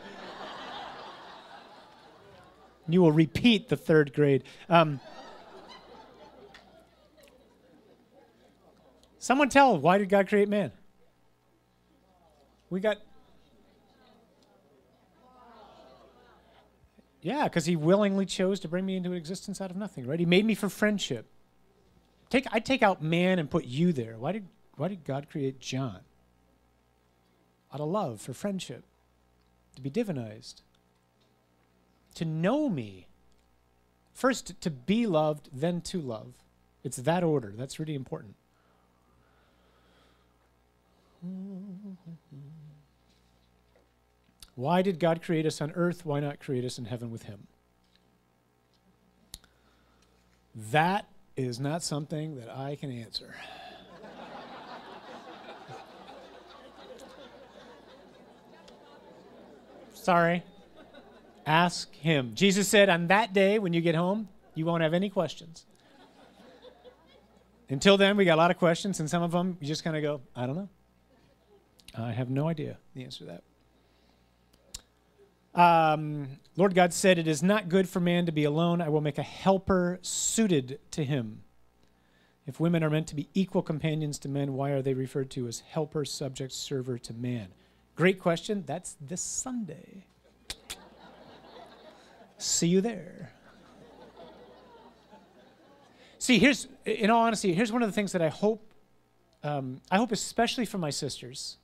Speaker 1: you will repeat the third grade. Um, someone tell, why did God create man? We got. Yeah, because he willingly chose to bring me into existence out of nothing, right? He made me for friendship. Take, I take out man and put you there. Why did, why did God create John? Out of love, for friendship, to be divinized, to know me. First, to be loved, then to love. It's that order. That's really important. Why did God create us on earth? Why not create us in heaven with Him? That is not something that I can answer. Sorry. Ask Him. Jesus said, On that day when you get home, you won't have any questions. Until then, we got a lot of questions, and some of them you just kind of go, I don't know. I have no idea the answer to that. Um, Lord God said, It is not good for man to be alone. I will make a helper suited to him. If women are meant to be equal companions to men, why are they referred to as helper, subject, server to man? Great question. That's this Sunday. See you there. See, here's, in all honesty, here's one of the things that I hope, um, I hope especially for my sisters,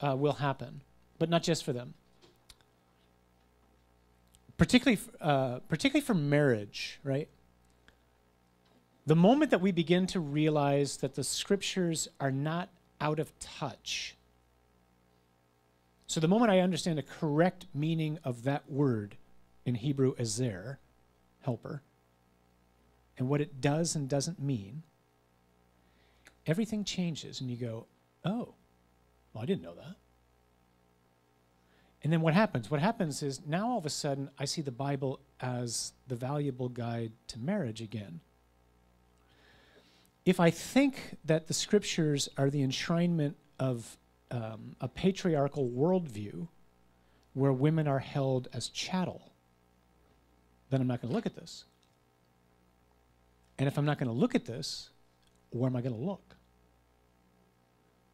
Speaker 1: uh, will happen, but not just for them particularly, uh, particularly for marriage, right? The moment that we begin to realize that the scriptures are not out of touch So the moment I understand the correct meaning of that word in Hebrew, ezer, helper, and what it does and doesn't mean, everything changes, and you go, oh, well, I didn't know that. And then what happens? What happens is now all of a sudden I see the Bible as the valuable guide to marriage again. If I think that the scriptures are the enshrinement of um, a patriarchal worldview where women are held as chattel, then I'm not going to look at this. And if I'm not going to look at this, where am I going to look?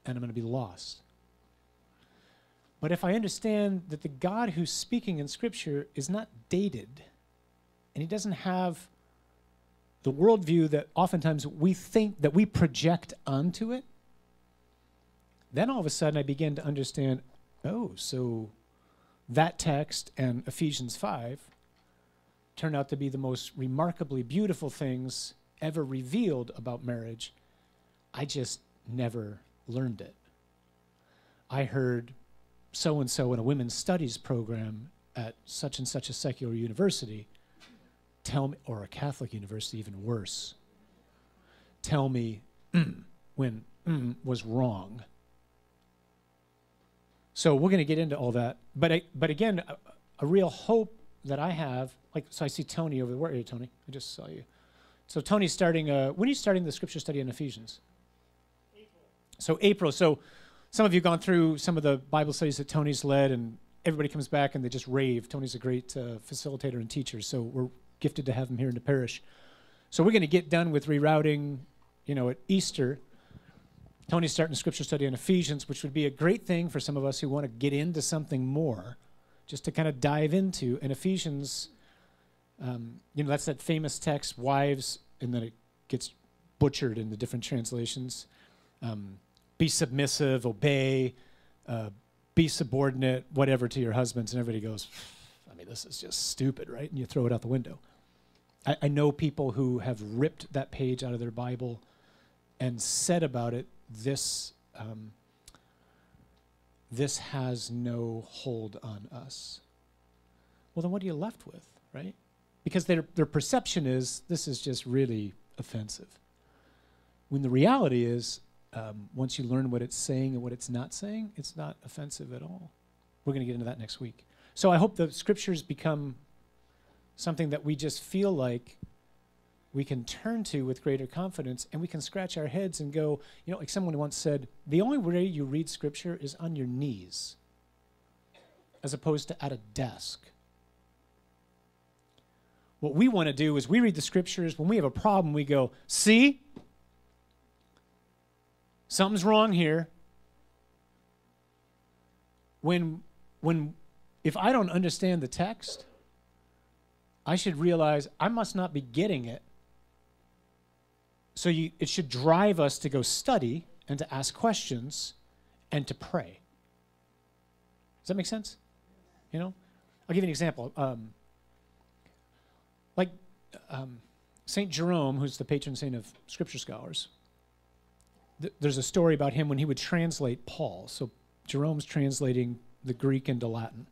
Speaker 1: And I'm going to be lost. But if I understand that the God who's speaking in Scripture is not dated, and he doesn't have the worldview that oftentimes we think that we project onto it, then all of a sudden I begin to understand oh, so that text and Ephesians 5 turn out to be the most remarkably beautiful things ever revealed about marriage. I just never learned it. I heard so and so in a women's studies program at such and such a secular university tell me, or a Catholic university, even worse, tell me [CLEARS THROAT] when [CLEARS THROAT] was wrong. So we're going to get into all that, but I, but again, a, a, real hope that I have, like so, I see Tony over there. Where are you, Tony? I just saw you. So Tony's starting. Uh, when are you starting the scripture study in Ephesians? April. So April. So some of you have gone through some of the Bible studies that Tony's led, and everybody comes back and they just rave. Tony's a great uh, facilitator and teacher, so we're gifted to have him here in the parish. So we're going to get done with rerouting, you know, at Easter. Tony's starting a scripture study on Ephesians, which would be a great thing for some of us who want to get into something more, just to kind of dive into. And Ephesians, um, you know, that's that famous text, wives, and then it gets butchered in the different translations. Um, be submissive, obey, uh, be subordinate, whatever to your husbands. And everybody goes, I mean, this is just stupid, right? And you throw it out the window. I, I know people who have ripped that page out of their Bible and said about it, this, um, this has no hold on us. Well, then what are you left with, right? Because their, their perception is this is just really offensive. When the reality is um, once you learn what it's saying and what it's not saying, it's not offensive at all. We're going to get into that next week. So I hope the scriptures become something that we just feel like we can turn to with greater confidence and we can scratch our heads and go, you know, like someone once said, the only way you read scripture is on your knees as opposed to at a desk. What we want to do is we read the scriptures, when we have a problem, we go, see, something's wrong here. When, when, if I don't understand the text, I should realize I must not be getting it. So you, it should drive us to go study and to ask questions and to pray. Does that make sense? You know, I'll give you an example. Um, like um, Saint Jerome, who's the patron saint of Scripture scholars, th- there's a story about him when he would translate Paul. So Jerome's translating the Greek into Latin.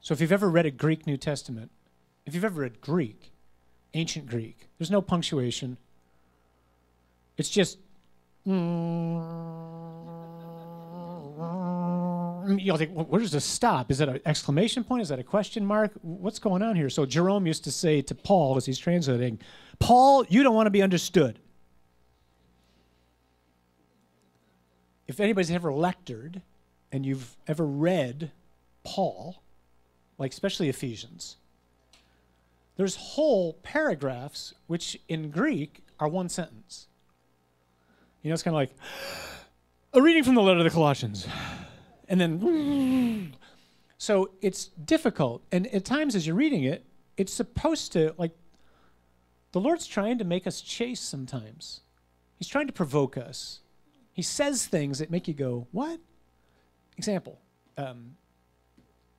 Speaker 1: So if you've ever read a Greek New Testament, if you've ever read Greek, ancient Greek, there's no punctuation. It's just. You'll think, where does this stop? Is that an exclamation point? Is that a question mark? What's going on here? So Jerome used to say to Paul as he's translating, Paul, you don't want to be understood. If anybody's ever lectured and you've ever read Paul, like especially Ephesians, there's whole paragraphs which in Greek are one sentence. You know, it's kind of like a reading from the letter of the Colossians. And then, so it's difficult. And at times as you're reading it, it's supposed to, like, the Lord's trying to make us chase sometimes. He's trying to provoke us. He says things that make you go, what? Example um,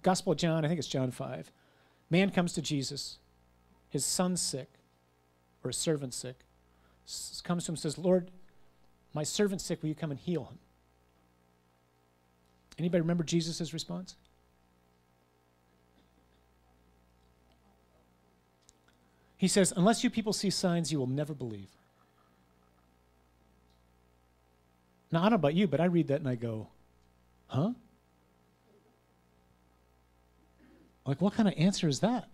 Speaker 1: Gospel of John, I think it's John 5. Man comes to Jesus, his son's sick, or his servant's sick, S- comes to him and says, Lord, my servant's sick, will you come and heal him? Anybody remember Jesus' response? He says, Unless you people see signs, you will never believe. Now, I don't know about you, but I read that and I go, Huh? Like, what kind of answer is that?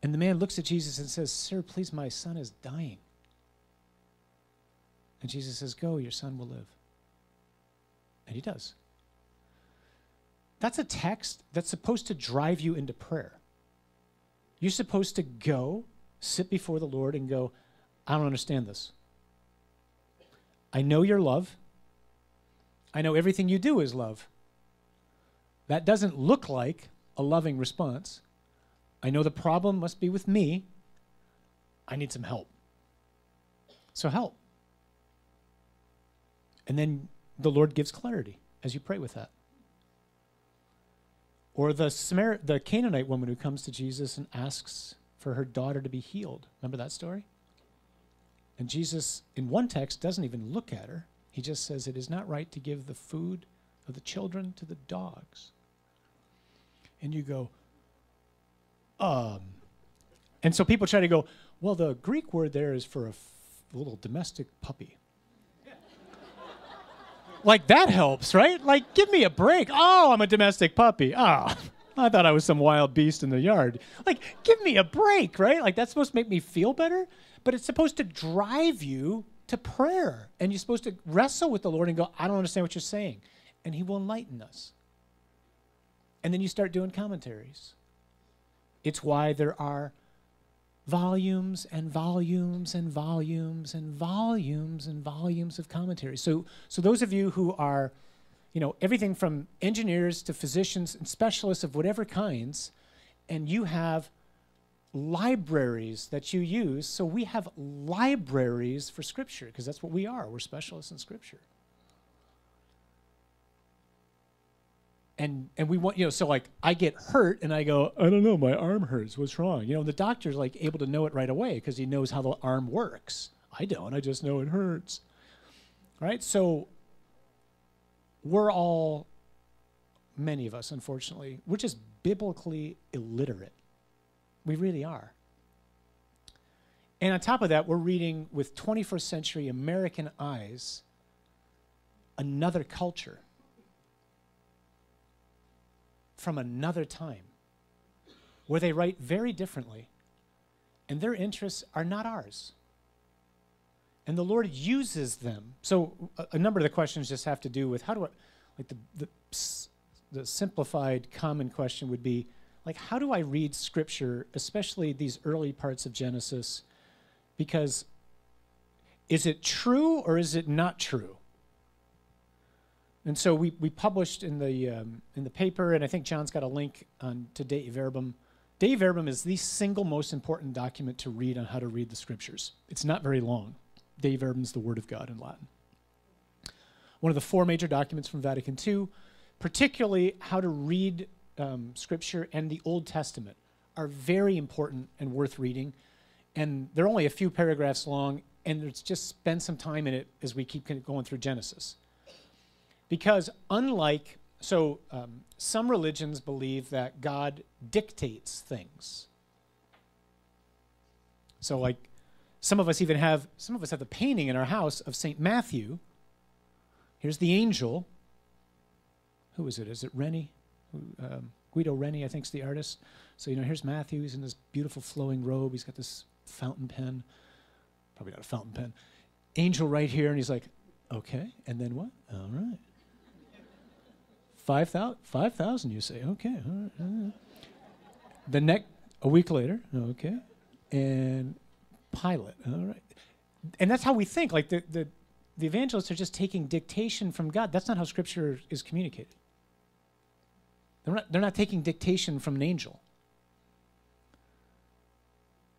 Speaker 1: And the man looks at Jesus and says, Sir, please, my son is dying. And Jesus says, Go, your son will live. And he does. That's a text that's supposed to drive you into prayer. You're supposed to go, sit before the Lord, and go, I don't understand this. I know your love. I know everything you do is love. That doesn't look like a loving response. I know the problem must be with me. I need some help. So help. And then the Lord gives clarity as you pray with that. Or the Samar- the Canaanite woman who comes to Jesus and asks for her daughter to be healed. Remember that story? And Jesus, in one text, doesn't even look at her. He just says, It is not right to give the food of the children to the dogs. And you go, um. And so people try to go, Well, the Greek word there is for a f- little domestic puppy. [LAUGHS] like that helps, right? Like, give me a break. Oh, I'm a domestic puppy. Ah. I thought I was some wild beast in the yard. Like, give me a break, right? Like, that's supposed to make me feel better, but it's supposed to drive you to prayer. And you're supposed to wrestle with the Lord and go, I don't understand what you're saying. And He will enlighten us. And then you start doing commentaries. It's why there are volumes and volumes and volumes and volumes and volumes of commentaries. So, so those of you who are, you know, everything from engineers to physicians and specialists of whatever kinds, and you have libraries that you use. So we have libraries for Scripture because that's what we are. We're specialists in Scripture. And, and we want you know so like I get hurt and I go I don't know my arm hurts what's wrong you know the doctor's like able to know it right away because he knows how the arm works I don't I just know it hurts right so we're all many of us unfortunately we're just biblically illiterate we really are. And on top of that, we're reading with 21st century American eyes another culture from another time where they write very differently and their interests are not ours. And the Lord uses them. So a, a number of the questions just have to do with how do I, like the, the, the simplified common question would be, like how do I read scripture, especially these early parts of Genesis? Because is it true or is it not true? And so we, we published in the, um, in the paper, and I think John's got a link on to Dei Verbum. Dei Verbum is the single most important document to read on how to read the scriptures. It's not very long. Dei Verbum is the Word of God in Latin. One of the four major documents from Vatican II, particularly how to read um, Scripture and the Old Testament are very important and worth reading. And they're only a few paragraphs long, and let's just spend some time in it as we keep going through Genesis. Because unlike, so um, some religions believe that God dictates things. So, like, some of us even have, some of us have the painting in our house of St. Matthew. Here's the angel. Who is it? Is it Rennie? Um, Guido Reni, I think, is the artist. So, you know, here's Matthew. He's in this beautiful flowing robe. He's got this fountain pen. Probably not a fountain pen. Angel right here. And he's like, okay. And then what? All right. 5,000, 5, you say. Okay. All right. The next, a week later. Okay. And Pilate. All right. And that's how we think. Like the, the, the evangelists are just taking dictation from God. That's not how Scripture is communicated. They're not, they're not taking dictation from an angel.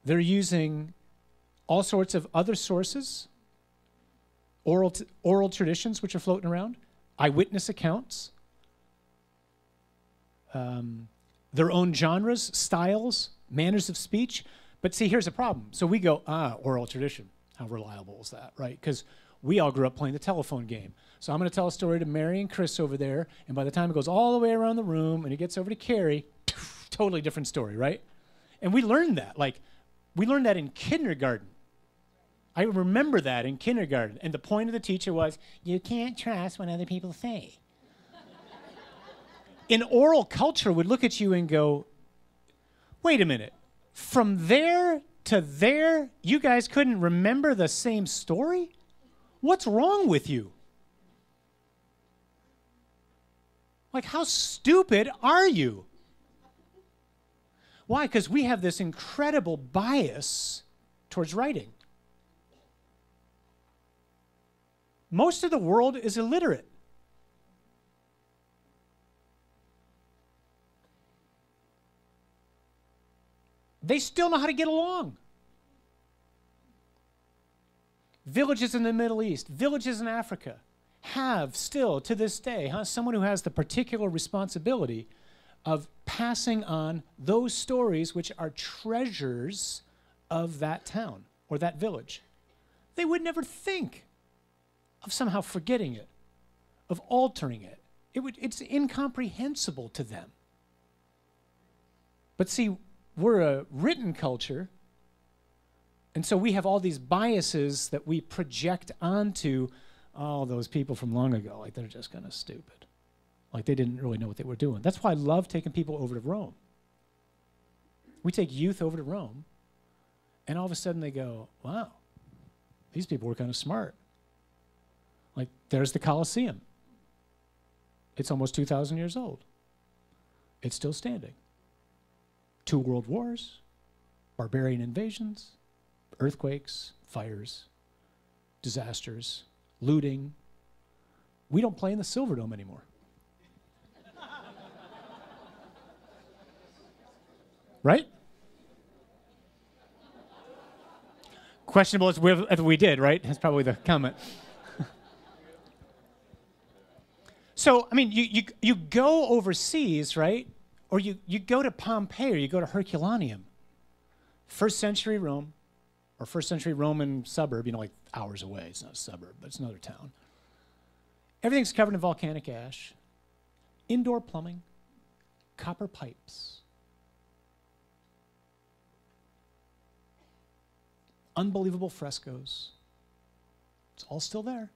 Speaker 1: They're using all sorts of other sources, oral, oral traditions which are floating around, eyewitness accounts, um, their own genres, styles, manners of speech. But see, here's a problem. So we go, ah, oral tradition. How reliable is that, right? Because we all grew up playing the telephone game. So I'm going to tell a story to Mary and Chris over there, and by the time it goes all the way around the room and it gets over to Carrie, [SNIFFS] totally different story, right? And we learned that. Like, we learned that in kindergarten. I remember that in kindergarten. And the point of the teacher was, you can't trust what other people say. [LAUGHS] in oral culture, would look at you and go, wait a minute. From there to there, you guys couldn't remember the same story? What's wrong with you? Like, how stupid are you? Why? Because we have this incredible bias towards writing. Most of the world is illiterate. They still know how to get along. Villages in the Middle East, villages in Africa have still to this day huh, someone who has the particular responsibility of passing on those stories which are treasures of that town or that village. They would never think of somehow forgetting it, of altering it. it would, it's incomprehensible to them. But see, we're a written culture, and so we have all these biases that we project onto all those people from long ago. Like they're just kind of stupid. Like they didn't really know what they were doing. That's why I love taking people over to Rome. We take youth over to Rome, and all of a sudden they go, wow, these people were kind of smart. Like, there's the Colosseum. It's almost 2,000 years old. It's still standing. Two world wars, barbarian invasions, earthquakes, fires, disasters, looting. We don't play in the Silverdome anymore. [LAUGHS] right? Questionable as whether we did, right? That's probably the comment. [LAUGHS] so, I mean, you, you, you go overseas, right? Or you, you go to Pompeii or you go to Herculaneum. First century Rome, or first century Roman suburb, you know, like hours away. It's not a suburb, but it's another town. Everything's covered in volcanic ash, indoor plumbing, copper pipes. unbelievable frescoes. It's all still there.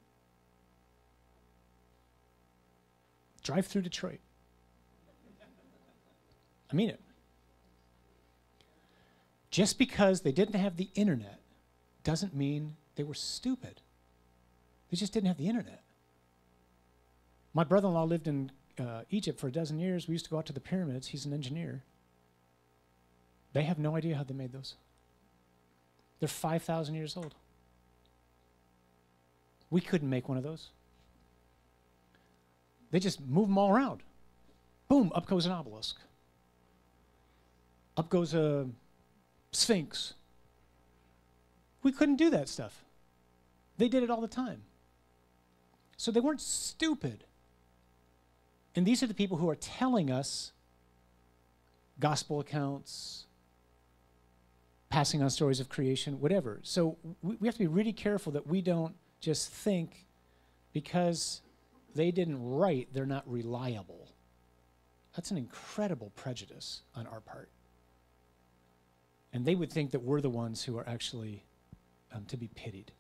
Speaker 1: Drive through Detroit. I mean it. Just because they didn't have the internet doesn't mean they were stupid. They just didn't have the internet. My brother in law lived in uh, Egypt for a dozen years. We used to go out to the pyramids. He's an engineer. They have no idea how they made those. They're 5,000 years old. We couldn't make one of those. They just move them all around. Boom, up goes an obelisk. Up goes a sphinx. We couldn't do that stuff. They did it all the time. So they weren't stupid. And these are the people who are telling us gospel accounts, passing on stories of creation, whatever. So we, we have to be really careful that we don't just think because they didn't write, they're not reliable. That's an incredible prejudice on our part. And they would think that we're the ones who are actually um, to be pitied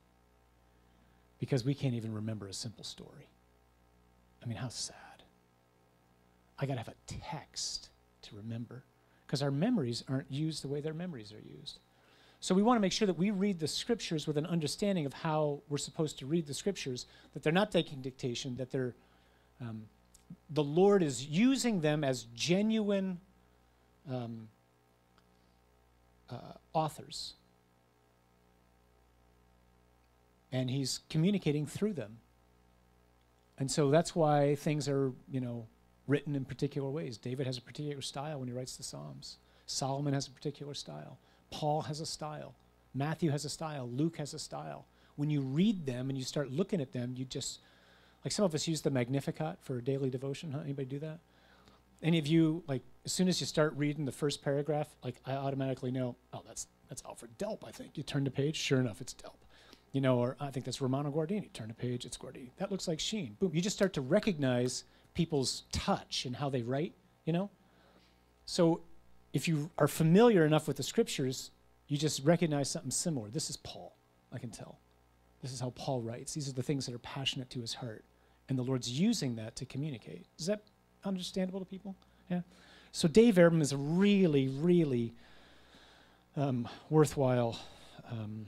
Speaker 1: because we can't even remember a simple story. I mean, how sad. I got to have a text to remember because our memories aren't used the way their memories are used. So we want to make sure that we read the scriptures with an understanding of how we're supposed to read the scriptures, that they're not taking dictation, that they're um, the Lord is using them as genuine um, Uh, authors. And he's communicating through them. And so that's why things are, you know, written in particular ways. David has a particular style when he writes the Psalms. Solomon has a particular style. Paul has a style. Matthew has a style. Luke has a style. When you read them and you start looking at them, you just, like some of us use the Magnificat for daily devotion. Huh? Anybody do that? Any of you, like, as soon as you start reading the first paragraph, like, I automatically know, oh, that's, that's Alfred Delp, I think. You turn the page, sure enough, it's Delp. You know, or I think that's Romano Guardini. Turn the page, it's Guardini. That looks like Sheen. Boom. You just start to recognize people's touch and how they write, you know? So if you are familiar enough with the scriptures, you just recognize something similar. This is Paul, I can tell. This is how Paul writes. These are the things that are passionate to his heart. And the Lord's using that to communicate. Is that understandable to people? Yeah. So Dei Verbum is a really, really um, worthwhile um,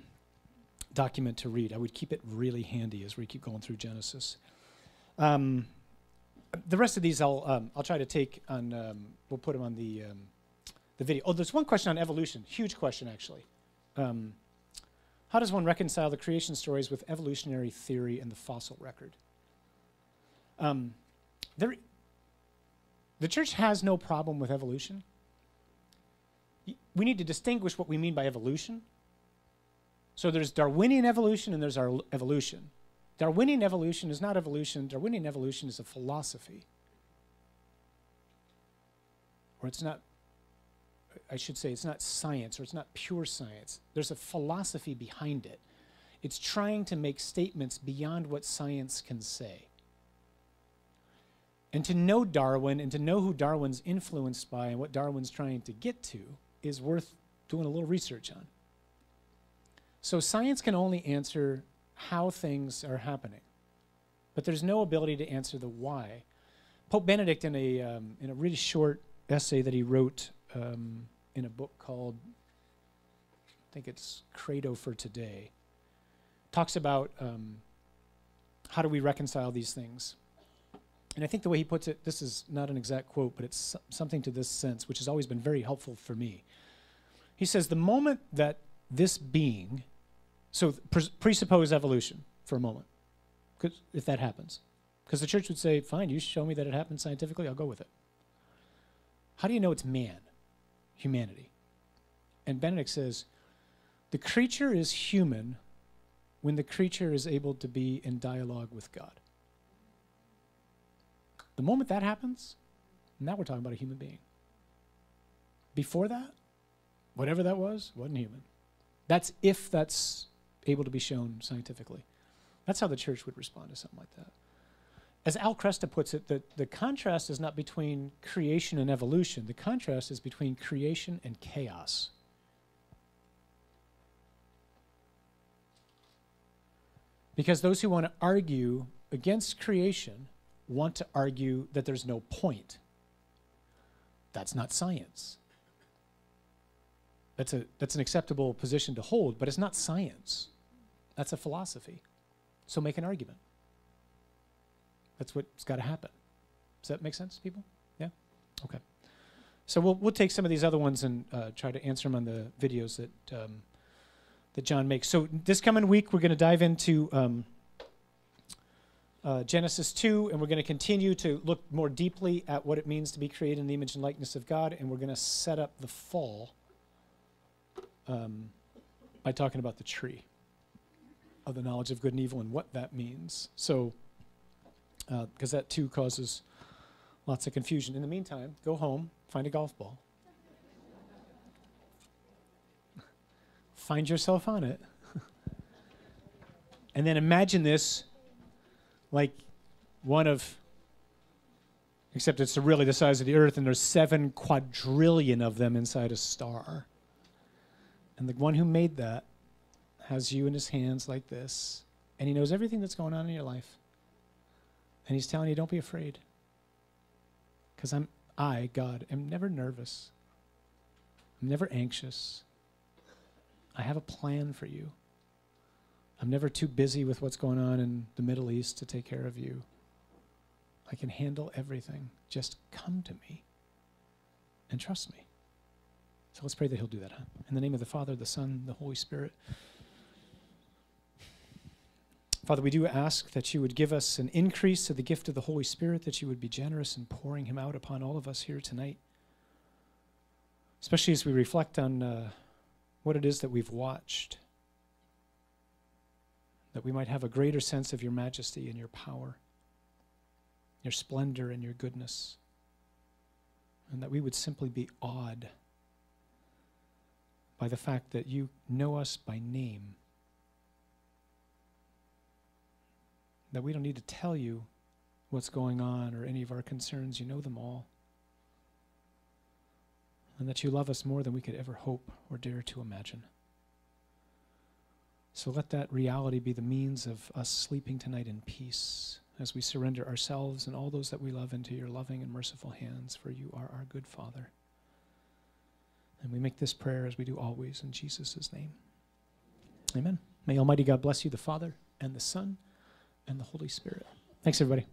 Speaker 1: document to read. I would keep it really handy as we keep going through Genesis. Um, the rest of these I'll um, I'll try to take on. Um, we'll put them on the um, the video. Oh, there's one question on evolution. Huge question, actually. How does one reconcile the creation stories with evolutionary theory and the fossil record? There, the church has no problem with evolution. We need to distinguish what we mean by evolution. So there's Darwinian evolution and there's our evolution. Darwinian evolution is not evolution. Darwinian evolution is a philosophy. Or it's not, I should say, it's not science or it's not pure science. There's a philosophy behind it. It's trying to make statements beyond what science can say. And to know Darwin and to know who Darwin's influenced by and what Darwin's trying to get to is worth doing a little research on. So science can only answer how things are happening. But there's no ability to answer the why. Pope Benedict, in a, um, in a really short essay that he wrote um, in a book called, I think it's Credo for Today, talks about um, how do we reconcile these things. And I think the way he puts it, this is not an exact quote, but it's something to this sense, which has always been very helpful for me. He says, The moment that this being so pres- presuppose evolution for a moment, if that happens. Because the church would say, fine, you show me that it happened scientifically, I'll go with it. How do you know it's man, humanity? And Benedict says, the creature is human when the creature is able to be in dialogue with God. The moment that happens, now we're talking about a human being. Before that, whatever that was, wasn't human. That's if that's able to be shown scientifically. That's how the church would respond to something like that. As Al Kresta puts it, the, the contrast is not between creation and evolution, the contrast is between creation and chaos. Because those who want to argue against creation want to argue that there's no point. That's not science. That's, a, that's an acceptable position to hold, but it's not science. That's a philosophy. So make an argument. That's what's got to happen. Does that make sense, people? Yeah? Okay. So we'll, we'll take some of these other ones and uh, try to answer them on the videos that, um, that John makes. So this coming week, we're going to dive into um, uh, Genesis 2, and we're going to continue to look more deeply at what it means to be created in the image and likeness of God, and we're going to set up the fall um, by talking about the tree of the knowledge of good and evil and what that means. So, because uh, that too causes lots of confusion. In the meantime, go home, find a golf ball, find yourself on it, [LAUGHS] and then imagine this like one of except it's really the size of the earth and there's seven quadrillion of them inside a star and the one who made that has you in his hands like this, and he knows everything that's going on in your life. And he's telling you, don't be afraid. Because I'm, I, God, am never nervous. I'm never anxious. I have a plan for you. I'm never too busy with what's going on in the Middle East to take care of you. I can handle everything. Just come to me and trust me. So let's pray that He'll do that. Huh? In the name of the Father, the Son, the Holy Spirit. Father, we do ask that you would give us an increase to the gift of the Holy Spirit, that you would be generous in pouring him out upon all of us here tonight. Especially as we reflect on uh, what it is that we've watched, that we might have a greater sense of your majesty and your power, your splendor and your goodness, and that we would simply be awed by the fact that you know us by name that we don't need to tell you what's going on or any of our concerns. You know them all. And that you love us more than we could ever hope or dare to imagine. So let that reality be the means of us sleeping tonight in peace as we surrender ourselves and all those that we love into your loving and merciful hands, for you are our good Father. And we make this prayer as we do always in Jesus' name. Amen. May Almighty God bless you, the Father, and the Son, and the Holy Spirit. Thanks, everybody.